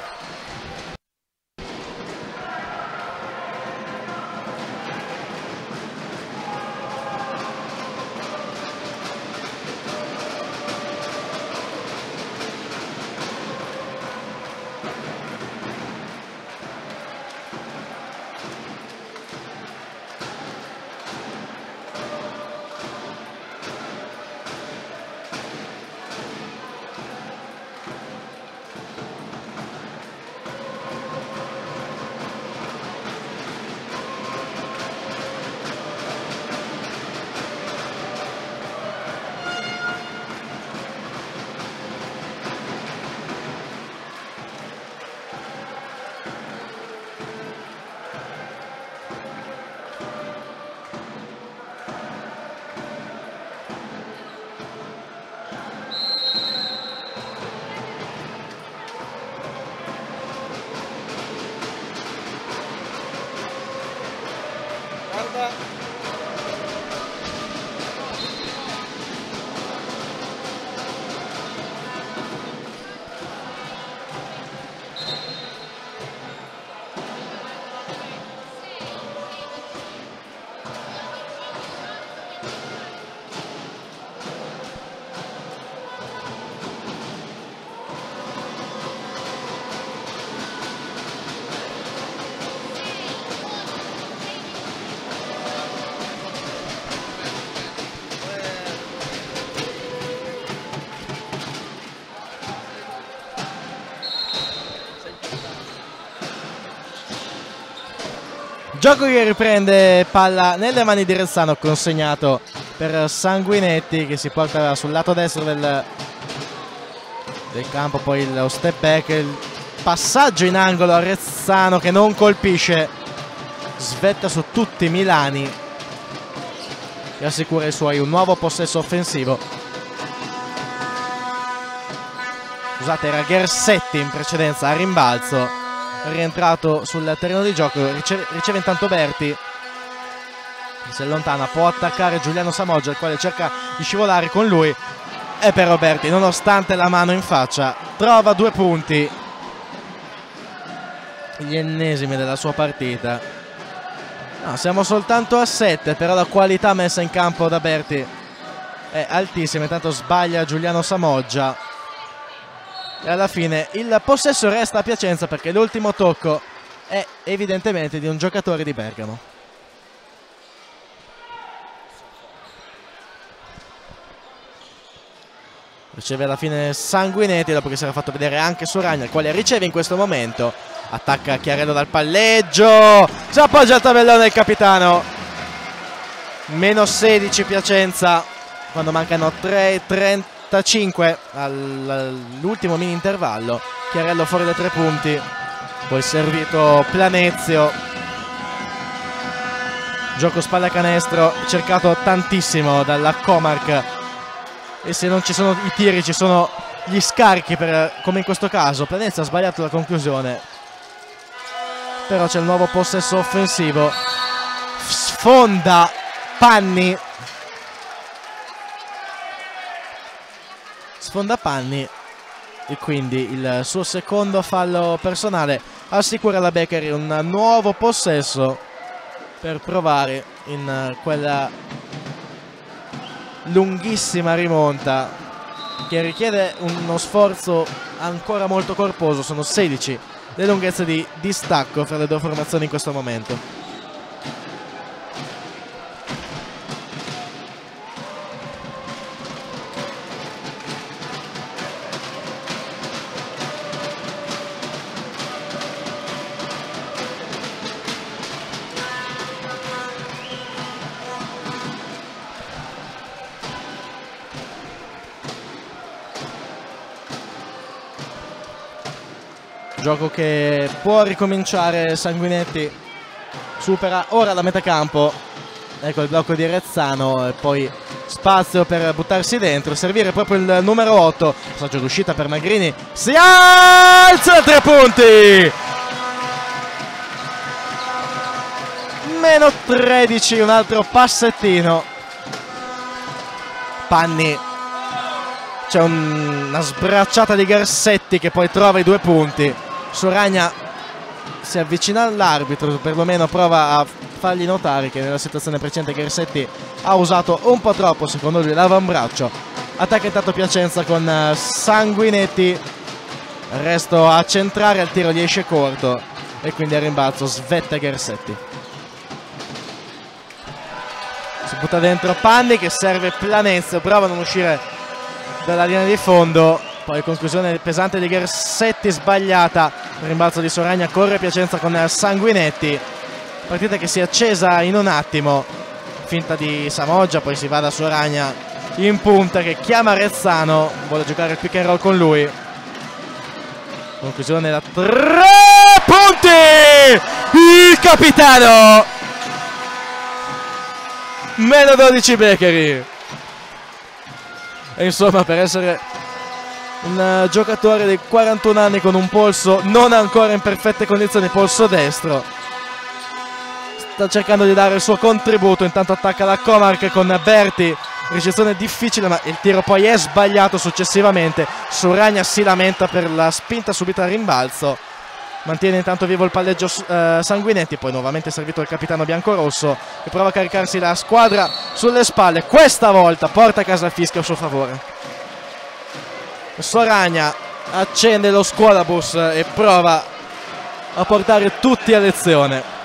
Gioco che riprende palla nelle mani di Rezzano, consegnato per Sanguinetti che si porta sul lato destro del, del campo, poi lo step back, il passaggio in angolo a Rezzano che non colpisce, svetta su tutti Milani e assicura i suoi un nuovo possesso offensivo. Scusate, era Gersetti in precedenza a rimbalzo rientrato sul terreno di gioco, riceve, intanto Berti, si allontana, può attaccare Giuliano Samoggia, il quale cerca di scivolare con lui, e però Berti, nonostante la mano in faccia, trova due punti, gli ennesimi della sua partita. No, siamo soltanto a 7, però la qualità messa in campo da Berti è altissima, intanto sbaglia Giuliano Samoggia e alla fine il possesso resta a Piacenza perché l'ultimo tocco è evidentemente di un giocatore di Bergamo. Riceve alla fine Sanguinetti dopo che si era fatto vedere anche Soragna, il quale riceve in questo momento. Attacca Chiarello dal palleggio. Si appoggia al tabellone il capitano. Meno 16 Piacenza quando mancano 3.30 45 all'ultimo mini intervallo Chiarello fuori da tre punti. Poi servito Planezio. Gioco spalla canestro cercato tantissimo dalla Comark e se non ci sono i tiri ci sono gli scarichi per, come in questo caso. Planezio ha sbagliato la conclusione. Però c'è il nuovo possesso offensivo. Sfonda Panni sfondapanni e quindi il suo secondo fallo personale assicura alla Beccari un nuovo possesso per provare in quella lunghissima rimonta che richiede uno sforzo ancora molto corposo. Sono 16 le lunghezze di distacco fra le due formazioni in questo momento gioco che può ricominciare Sanguinetti. Supera ora la metà campo. Ecco il blocco di Rezzano e poi spazio per buttarsi dentro servire proprio il numero 8 passaggio d'uscita per Magrini. Si alza a tre punti! Meno 13 un altro passettino. Panni. C'è un, una sbracciata di Garsetti che poi trova i due punti Soragna si avvicina all'arbitro, perlomeno prova a fargli notare che nella situazione precedente Gersetti ha usato un po' troppo, secondo lui, l'avambraccio. Attacca intanto Piacenza con eh, Sanguinetti, resto a centrare, al tiro gli esce corto e quindi a rimbalzo svetta Gersetti. Si butta dentro Panni che serve Planezio, prova a non uscire dalla linea di fondo poi conclusione pesante di Gersetti sbagliata. Rimbalzo di Soragna, corre Piacenza con Sanguinetti. Partita che si è accesa in un attimo. Finta di Samoggia, poi si va da Soragna in punta che chiama Rezzano. Vuole giocare il pick and roll con lui. Conclusione da tre punti! Il capitano! Meno 12 Beccheri. E insomma per essere un uh, giocatore di 41 anni con un polso non ancora in perfette condizioni, polso destro. Sta cercando di dare il suo contributo, intanto attacca la Comark con Berti, ricezione difficile ma il tiro poi è sbagliato successivamente. Suragna si lamenta per la spinta subita a rimbalzo. Mantiene intanto vivo il palleggio uh, Sanguinetti, poi nuovamente servito il capitano biancorosso che prova a caricarsi la squadra sulle spalle. Questa volta porta a casa il fischio a suo favore. Soragna accende lo scuolabus e prova a portare tutti a lezione.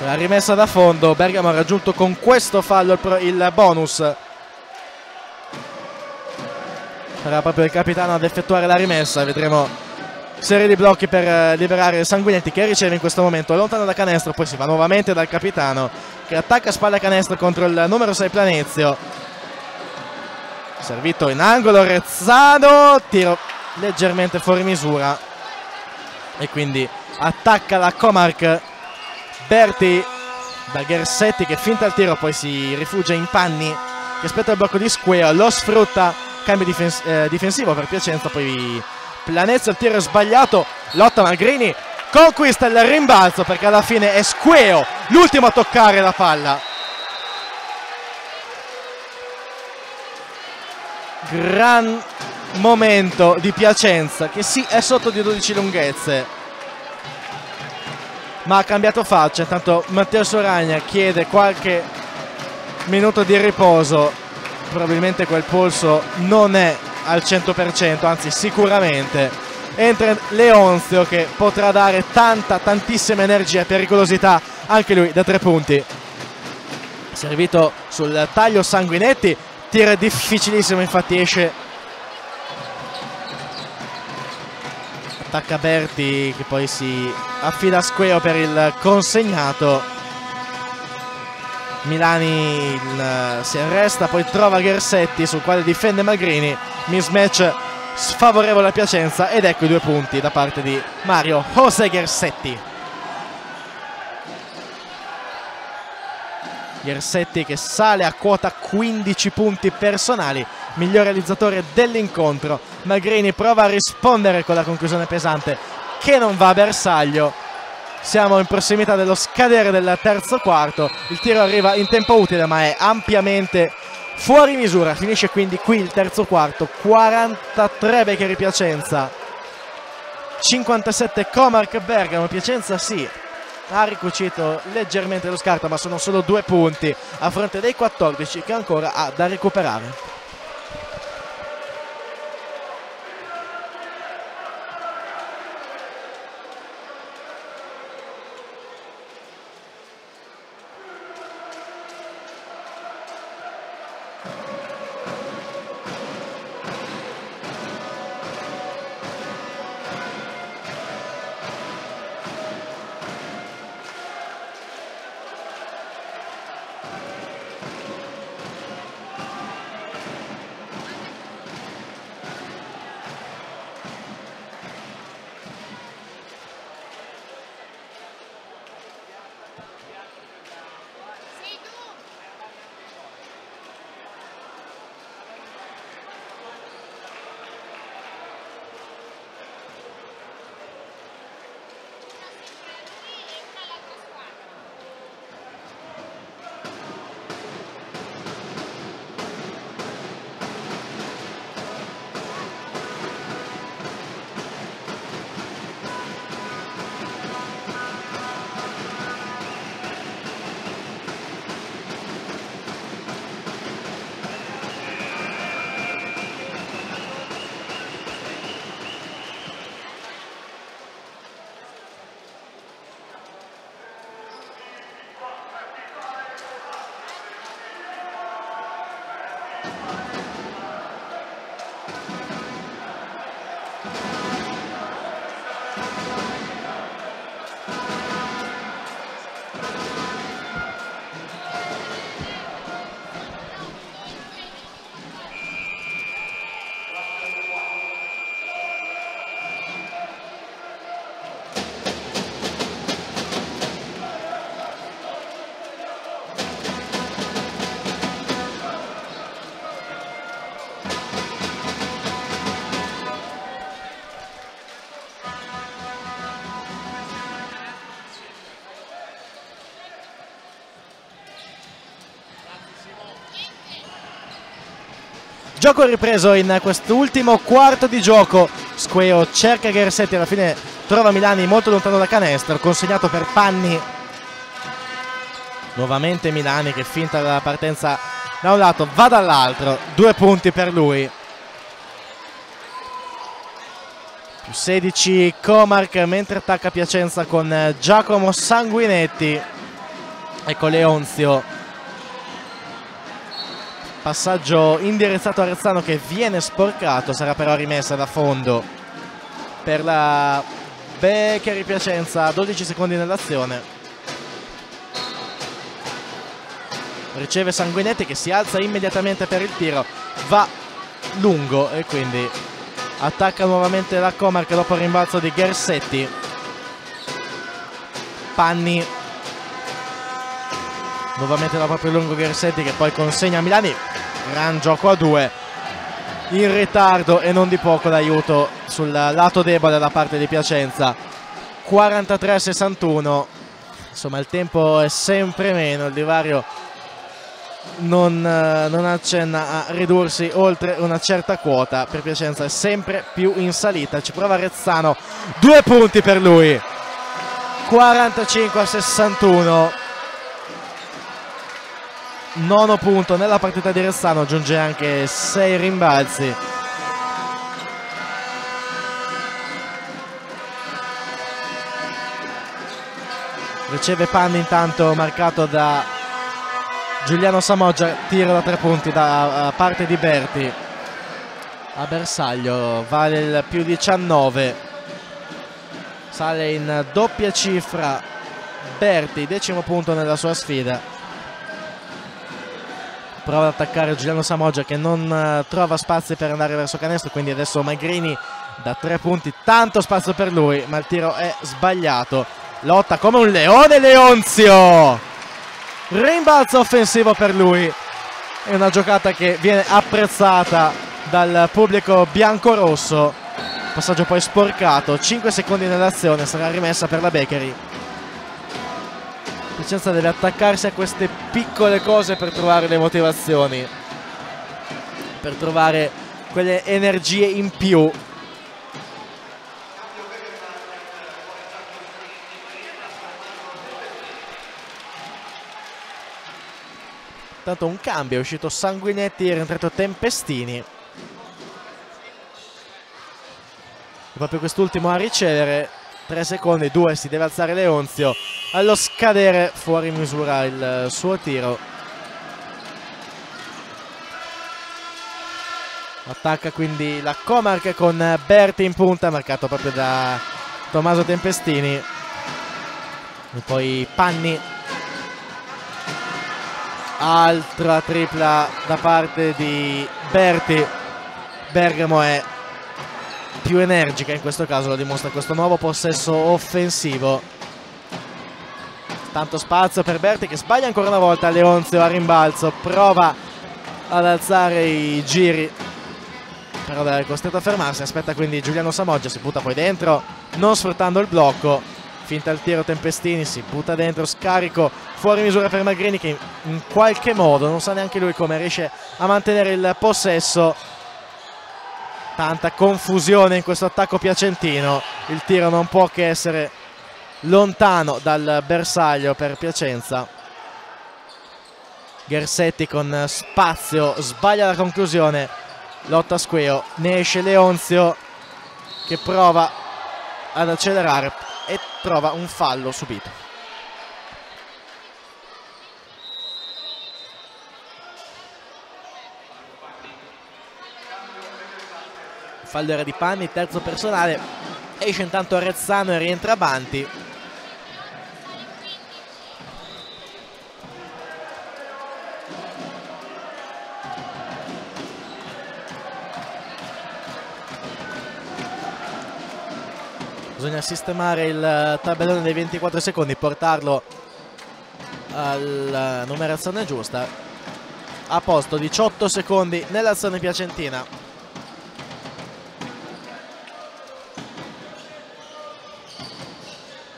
La rimessa da fondo, Bergamo ha raggiunto con questo fallo il bonus. sarà proprio il capitano ad effettuare la rimessa vedremo serie di blocchi per eh, liberare Sanguinetti che riceve in questo momento lontano da canestro poi si va nuovamente dal capitano che attacca a spalla canestro contro il numero 6 Planezio. Servito in angolo Rezzano tiro leggermente fuori misura. E quindi attacca la Comarch Berti da Gersetti che finta il tiro poi si rifugia in Panni che aspetta il blocco di Square lo sfrutta cambio difens eh, difensivo per Piacenza poi Planezza il tiro è sbagliato. Lotta Magrini conquista il rimbalzo perché alla fine è Squeo l'ultimo a toccare la palla. Gran momento di Piacenza che sì è sotto di 12 lunghezze ma ha cambiato faccia. Intanto Matteo Soragna chiede qualche minuto di riposo. Probabilmente quel polso non è al 100% anzi sicuramente. Entra Leonzio che potrà dare tanta tantissima energia e pericolosità anche lui da tre punti. Servito sul taglio Sanguinetti tiro difficilissimo infatti esce. Attacca Berti che poi si affida a Squeo per il consegnato Milani il, si arresta poi trova Gersetti sul quale difende Magrini mismatch sfavorevole a Piacenza ed ecco i due punti da parte di Mario José Gersetti Gersetti che sale a quota 15 punti personali, miglior realizzatore dell'incontro. Magrini prova a rispondere con la conclusione pesante che non va a bersaglio. Siamo in prossimità dello scadere del terzo quarto, il tiro arriva in tempo utile ma è ampiamente fuori misura, finisce quindi qui il terzo quarto, 43 Beccheri Piacenza, 57 Comarch Bergamo, Piacenza sì, ha ricucito leggermente lo scarto ma sono solo due punti a fronte dei 14 che ancora ha da recuperare Gioco ripreso in quest'ultimo quarto di gioco. Squeo cerca Gersetti, alla fine trova Milani molto lontano da canestro, consegnato per Panni. Nuovamente Milani che finta la partenza da un lato, va dall'altro. Due punti per lui. Più 16 Comarch mentre attacca Piacenza con Giacomo Sanguinetti. Ecco Leonzio passaggio indirizzato a Rezzano che viene sporcato sarà però rimessa da fondo per la Beccheri Piacenza 12 secondi nell'azione. Riceve Sanguinetti che si alza immediatamente per il tiro va lungo e quindi attacca nuovamente la Comarca dopo il rimbalzo di Gersetti. Panni nuovamente da proprio lungo Gersetti che poi consegna a Milani. Gran gioco a due. In ritardo e non di poco d'aiuto sul lato debole da parte di Piacenza. 43-61 insomma il tempo è sempre meno il divario non, non, accenna a ridursi oltre una certa quota. Per Piacenza è sempre più in salita ci prova Rezzano. Due punti per lui. 45 61 nono punto nella partita di Rezzano aggiunge anche 6 rimbalzi. Riceve Panni intanto marcato da Giuliano Samoggia tiro da tre punti da parte di Berti. A bersaglio vale il più 19 sale in doppia cifra Berti decimo punto nella sua sfida prova ad attaccare Giuliano Samoggia che non uh, trova spazi per andare verso canestro quindi adesso Magrini da tre punti tanto spazio per lui ma il tiro è sbagliato. Lotta come un leone Leonzio! Rimbalzo offensivo per lui. È una giocata che viene apprezzata dal pubblico bianco-rosso. Passaggio poi sporcato 5 secondi nell'azione sarà rimessa per la Bakery Piacenza deve attaccarsi a queste piccole cose per trovare le motivazioni per trovare quelle energie in più Tanto un cambio, è uscito Sanguinetti, è rientrato Tempestini. Proprio quest'ultimo a ricevere. 3 secondi, 2 si deve alzare Leonzio. Allo scadere fuori misura il suo tiro. Attacca quindi la Comarca con Berti in punta, marcato proprio da Tommaso Tempestini. E poi Panni altra tripla da parte di Berti Bergamo è più energica in questo caso lo dimostra questo nuovo possesso offensivo tanto spazio per Berti che sbaglia ancora una volta Leonzio a rimbalzo prova ad alzare i giri però è costretto a fermarsi aspetta quindi Giuliano Samoggia si butta poi dentro non sfruttando il blocco finta il tiro Tempestini, si butta dentro, scarico fuori misura per Magrini che in qualche modo, non sa neanche lui come, riesce a mantenere il possesso. Tanta confusione in questo attacco piacentino, il tiro non può che essere lontano dal bersaglio per Piacenza. Gersetti con spazio, sbaglia la conclusione, lotta Squeo, ne esce Leonzio che prova ad accelerare e trova un fallo subito. Il fallo era di Panni, terzo personale, esce intanto Rezzano e rientra avanti. bisogna sistemare il tabellone dei 24 secondi portarlo alla numerazione giusta a posto 18 secondi nell'azione piacentina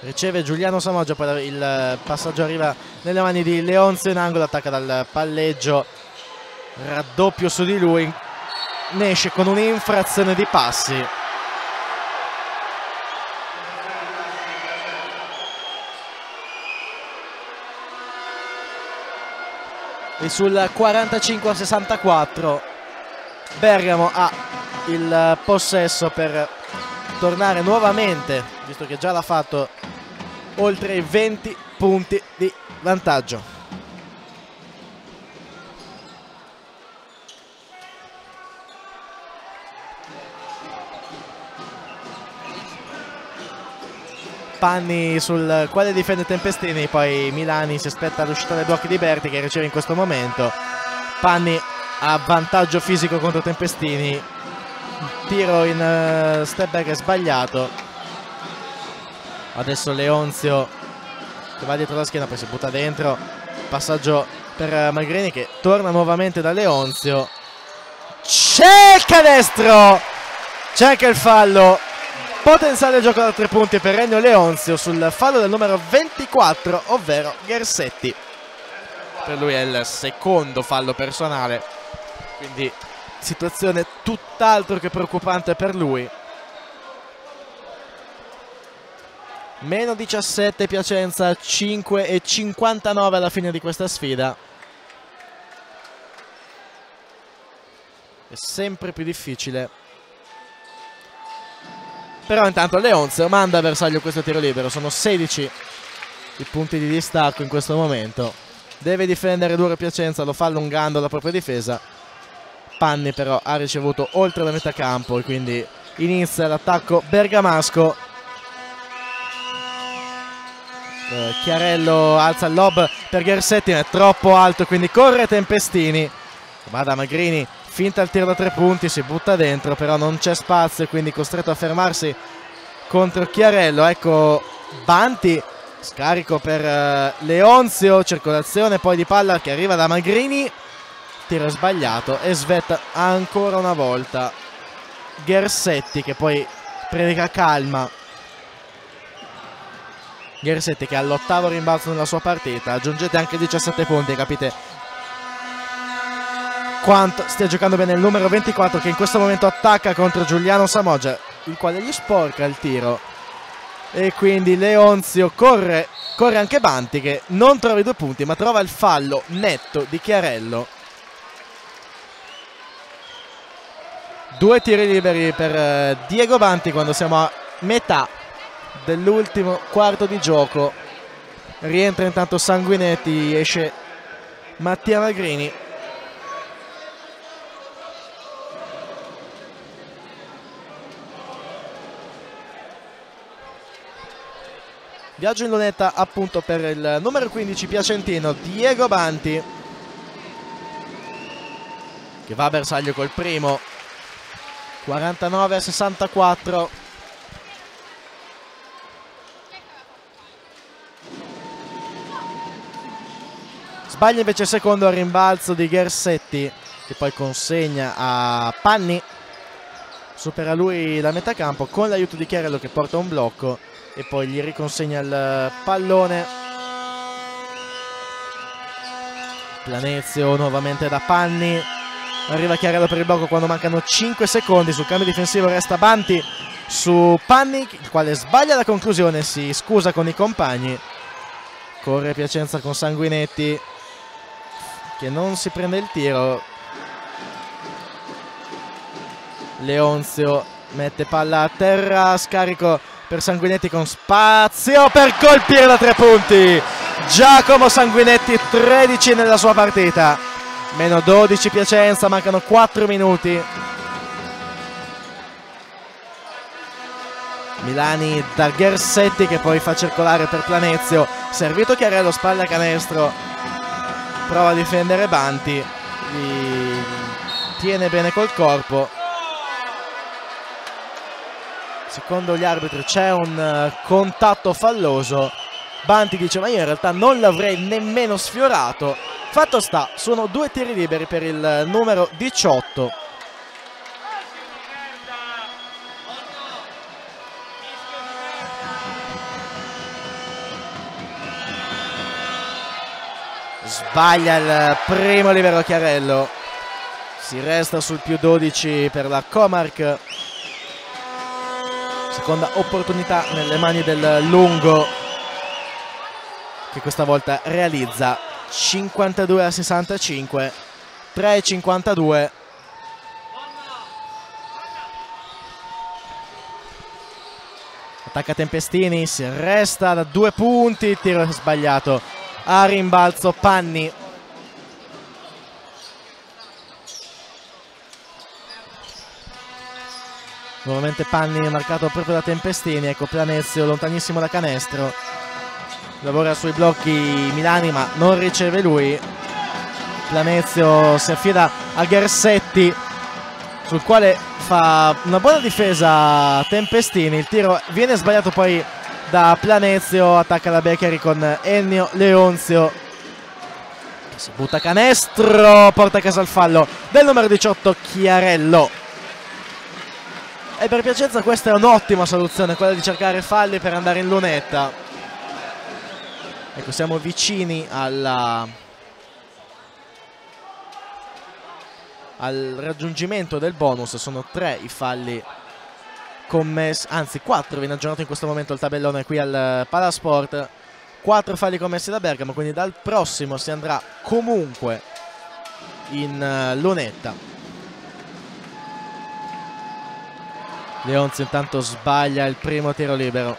riceve Giuliano Samoggia poi il passaggio arriva nelle mani di Leonzio in angolo attacca dal palleggio raddoppio su di lui ne esce con un'infrazione di passi. E sul 45-64 Bergamo ha il possesso per tornare nuovamente, visto che già l'ha fatto, oltre 20 punti di vantaggio. Panni sul quale difende Tempestini, poi Milani si aspetta l'uscita dai blocchi di Berti che riceve in questo momento. Panni ha vantaggio fisico contro Tempestini, tiro in eh, step back sbagliato, Adesso Leonzio che va dietro la schiena, poi si butta dentro. Passaggio per Magrini che torna nuovamente da Leonzio. C'è il canestro! C'è anche il fallo potenziale gioco da tre punti per Regno Leonzio sul fallo del numero 24, ovvero Gersetti. Per lui è il secondo fallo personale, quindi situazione tutt'altro che preoccupante per lui. Meno 17 Piacenza, 5 e 59 alla fine di questa sfida. È sempre più difficile però intanto Leonzio manda a Versaglio questo tiro libero. Sono 16 i punti di distacco in questo momento. Deve difendere duro Piacenza, lo fa allungando la propria difesa. Panni però ha ricevuto oltre la metà campo e quindi inizia l'attacco bergamasco. Eh, Chiarello alza il lob per Gersetti, è troppo alto quindi corre Tempestini. Va da Magrini finta il tiro da tre punti, si butta dentro, però non c'è spazio quindi costretto a fermarsi contro Chiarello. Ecco Banti, scarico per uh, Leonzio, circolazione poi di palla che arriva da Magrini, tiro sbagliato e svetta ancora una volta Gersetti che poi predica calma. Gersetti che ha l'ottavo rimbalzo nella sua partita, aggiungete anche 17 punti, capite quanto stia giocando bene il numero 24 che in questo momento attacca contro Giuliano Samoggia, il quale gli sporca il tiro. E quindi Leonzio corre, corre anche Banti che non trova i due punti ma trova il fallo netto di Chiarello. Due tiri liberi per eh, Diego Banti quando siamo a metà dell'ultimo quarto di gioco. Rientra intanto Sanguinetti, esce Mattia Magrini. Viaggio in lunetta appunto per il numero 15 piacentino Diego Banti che va a bersaglio col primo 49 a 64 sbaglia invece il secondo al rimbalzo di Gersetti che poi consegna a Panni. Supera lui la metà campo con l'aiuto di Chiarello che porta un blocco e poi gli riconsegna il pallone. Planezio nuovamente da Panni. Arriva Chiarello per il blocco quando mancano 5 secondi. Sul cambio difensivo resta Banti su Panni il quale sbaglia la conclusione si scusa con i compagni. Corre Piacenza con Sanguinetti che non si prende il tiro Leonzio mette palla a terra scarico per Sanguinetti con spazio per colpire da tre punti. Giacomo Sanguinetti 13 nella sua partita. Meno 12 Piacenza, mancano 4 minuti. Milani da Gersetti che poi fa circolare per Planezio. Servito Chiarello, spalla canestro. Prova a difendere Banti. Li tiene bene col corpo. Secondo gli arbitri c'è un uh, contatto falloso. Banti dice ma io in realtà non l'avrei nemmeno sfiorato. Fatto sta sono due tiri liberi per il numero 18 sbaglia il primo libero Chiarello. Si resta sul più 12 per la Comarch seconda opportunità nelle mani del lungo che questa volta realizza 52 a 65 3 52 attacca Tempestini si resta da due punti tiro sbagliato a rimbalzo Panni. Nuovamente Panni marcato proprio da Tempestini ecco Planezio lontanissimo da canestro. Lavora sui blocchi Milani ma non riceve lui. Planezio si affida a Gersetti sul quale fa una buona difesa Tempestini. Il tiro viene sbagliato poi da Planezio attacca la Beccari con Ennio Leonzio che si butta canestro porta a casa il fallo del numero 18 Chiarello. E per Piacenza questa è un'ottima soluzione quella di cercare falli per andare in lunetta. Ecco siamo vicini alla al raggiungimento del bonus sono tre i falli commessi anzi quattro viene aggiornato in questo momento il tabellone qui al Palasport. Quattro falli commessi da Bergamo quindi dal prossimo si andrà comunque in uh, lunetta. Leonzi intanto sbaglia il primo tiro libero.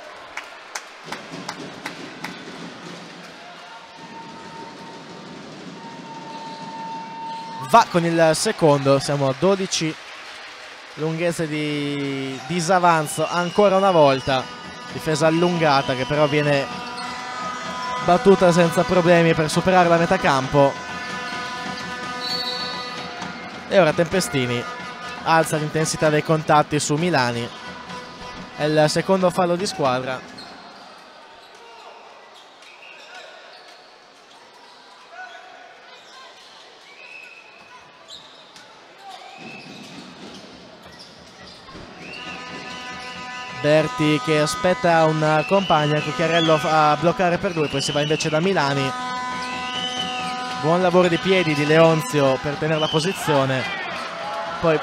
Va con il secondo siamo a 12 lunghezze di disavanzo ancora una volta. Difesa allungata che però viene battuta senza problemi per superare la metà campo. E ora Tempestini alza l'intensità dei contatti su Milani. È il secondo fallo di squadra Berti che aspetta un compagno Cucchiarello a bloccare per lui poi si va invece da Milani. Buon lavoro di piedi di Leonzio per tenere la posizione. Poi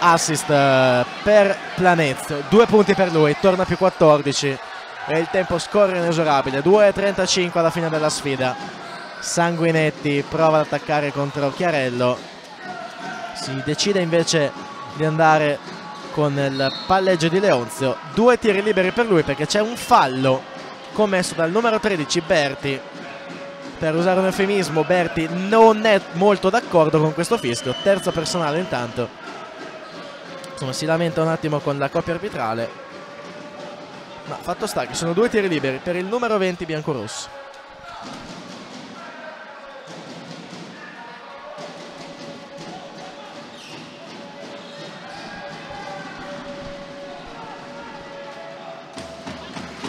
assist eh, per Planezio due punti per lui torna più 14 e il tempo scorre inesorabile. 2.35 alla fine della sfida. Sanguinetti prova ad attaccare contro Chiarello. Si decide invece di andare con il palleggio di Leonzio. Due tiri liberi per lui perché c'è un fallo commesso dal numero 13 Berti. Per usare un eufemismo, Berti non è molto d'accordo con questo fischio. Terzo personale intanto. Insomma, si lamenta un attimo con la coppia arbitrale. Ma fatto sta che sono due tiri liberi per il numero 20 biancorosso.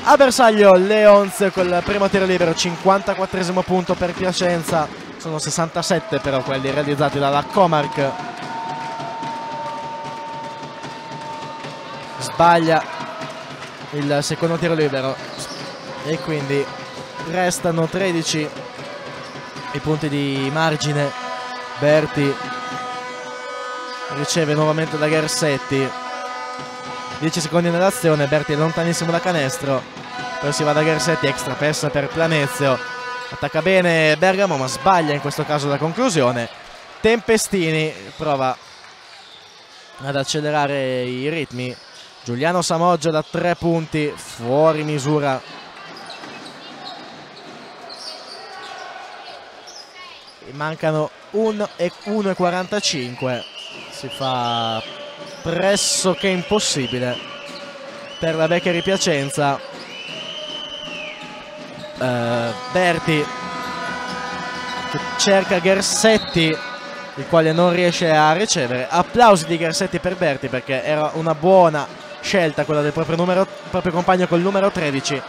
A bersaglio Leons col primo tiro libero 54 punto per Piacenza. Sono 67 però quelli realizzati dalla Comark sbaglia il secondo tiro libero. E quindi restano 13 i punti di margine. Berti riceve nuovamente da Gersetti 10 secondi nell'azione Berti è lontanissimo da canestro poi si va da Gersetti, extra pessa per Planezio. Attacca bene Bergamo ma sbaglia in questo caso la conclusione. Tempestini prova ad accelerare i ritmi. Giuliano Samoggia da tre punti, fuori misura. Mancano 1 e 1,45. Si fa pressoché impossibile per la Beccari Piacenza eh, Berti che cerca Gersetti il quale non riesce a ricevere. Applausi di Gersetti per Berti perché era una buona scelta quella del proprio, numero, proprio compagno col numero 13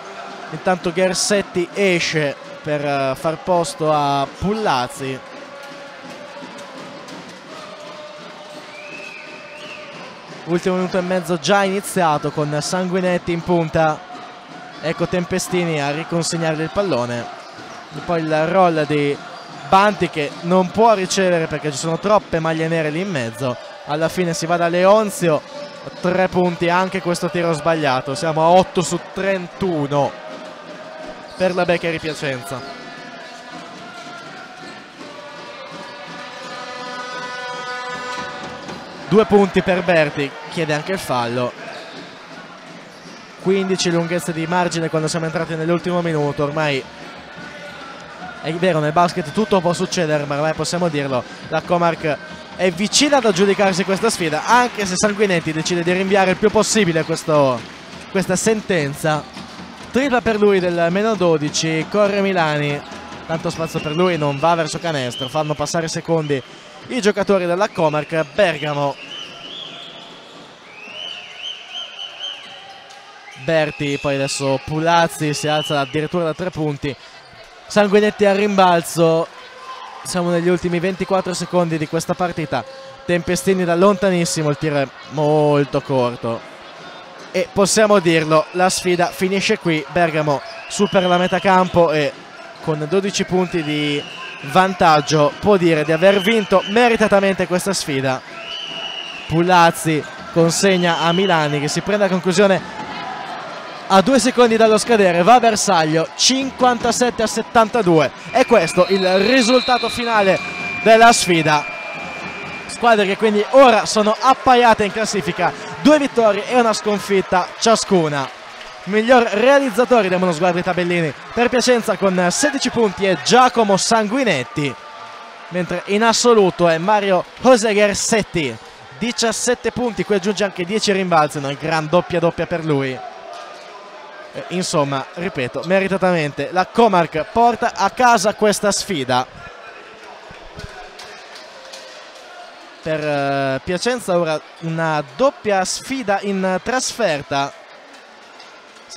intanto Gersetti esce per uh, far posto a Pullazzi ultimo minuto e mezzo già iniziato con Sanguinetti in punta. Ecco Tempestini a riconsegnargli il pallone. E poi il roll di Banti che non può ricevere perché ci sono troppe maglie nere lì in mezzo. Alla fine si va da Leonzio. Tre punti anche questo tiro sbagliato. Siamo a 8 su 31 per la Beccari Piacenza due punti per Berti chiede anche il fallo 15 lunghezze di margine quando siamo entrati nell'ultimo minuto ormai è vero nel basket tutto può succedere ma ormai possiamo dirlo la Comark è vicina ad aggiudicarsi questa sfida, anche se Sanguinetti decide di rinviare il più possibile questo, questa sentenza. Tripla per lui del meno 12, corre Milani, tanto spazio per lui, non va verso canestro, fanno passare secondi i giocatori della Comarc, Bergamo. Berti, poi adesso Pulazzi si alza addirittura da tre punti. Sanguinetti al rimbalzo, siamo negli ultimi 24 secondi di questa partita. Tempestini da lontanissimo, il tiro è molto corto. E possiamo dirlo, la sfida finisce qui. Bergamo supera la metà campo e con 12 punti di vantaggio può dire di aver vinto meritatamente questa sfida. Pulazzi consegna a Milani che si prende la conclusione a due secondi dallo scadere. Va a Bersaglio 57 a 72 e questo il risultato finale della sfida. Squadre che quindi ora sono appaiate in classifica. Due vittorie e una sconfitta ciascuna miglior realizzatori devono sguardo i tabellini per Piacenza con 16 punti è Giacomo Sanguinetti mentre in assoluto è Mario Joseger Setti 17 punti qui aggiunge anche 10 rimbalzi una gran doppia doppia per lui eh, insomma, ripeto, meritatamente la Comarc porta a casa questa sfida. Per uh, Piacenza ora una doppia sfida in trasferta.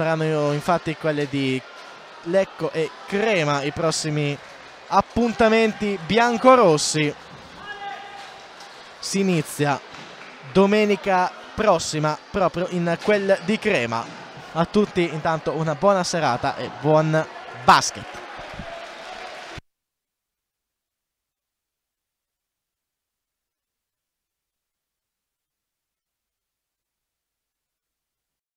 Saranno infatti quelle di Lecco e Crema i prossimi appuntamenti biancorossi. Si inizia domenica prossima proprio in quel di Crema a tutti intanto una buona serata e buon basket.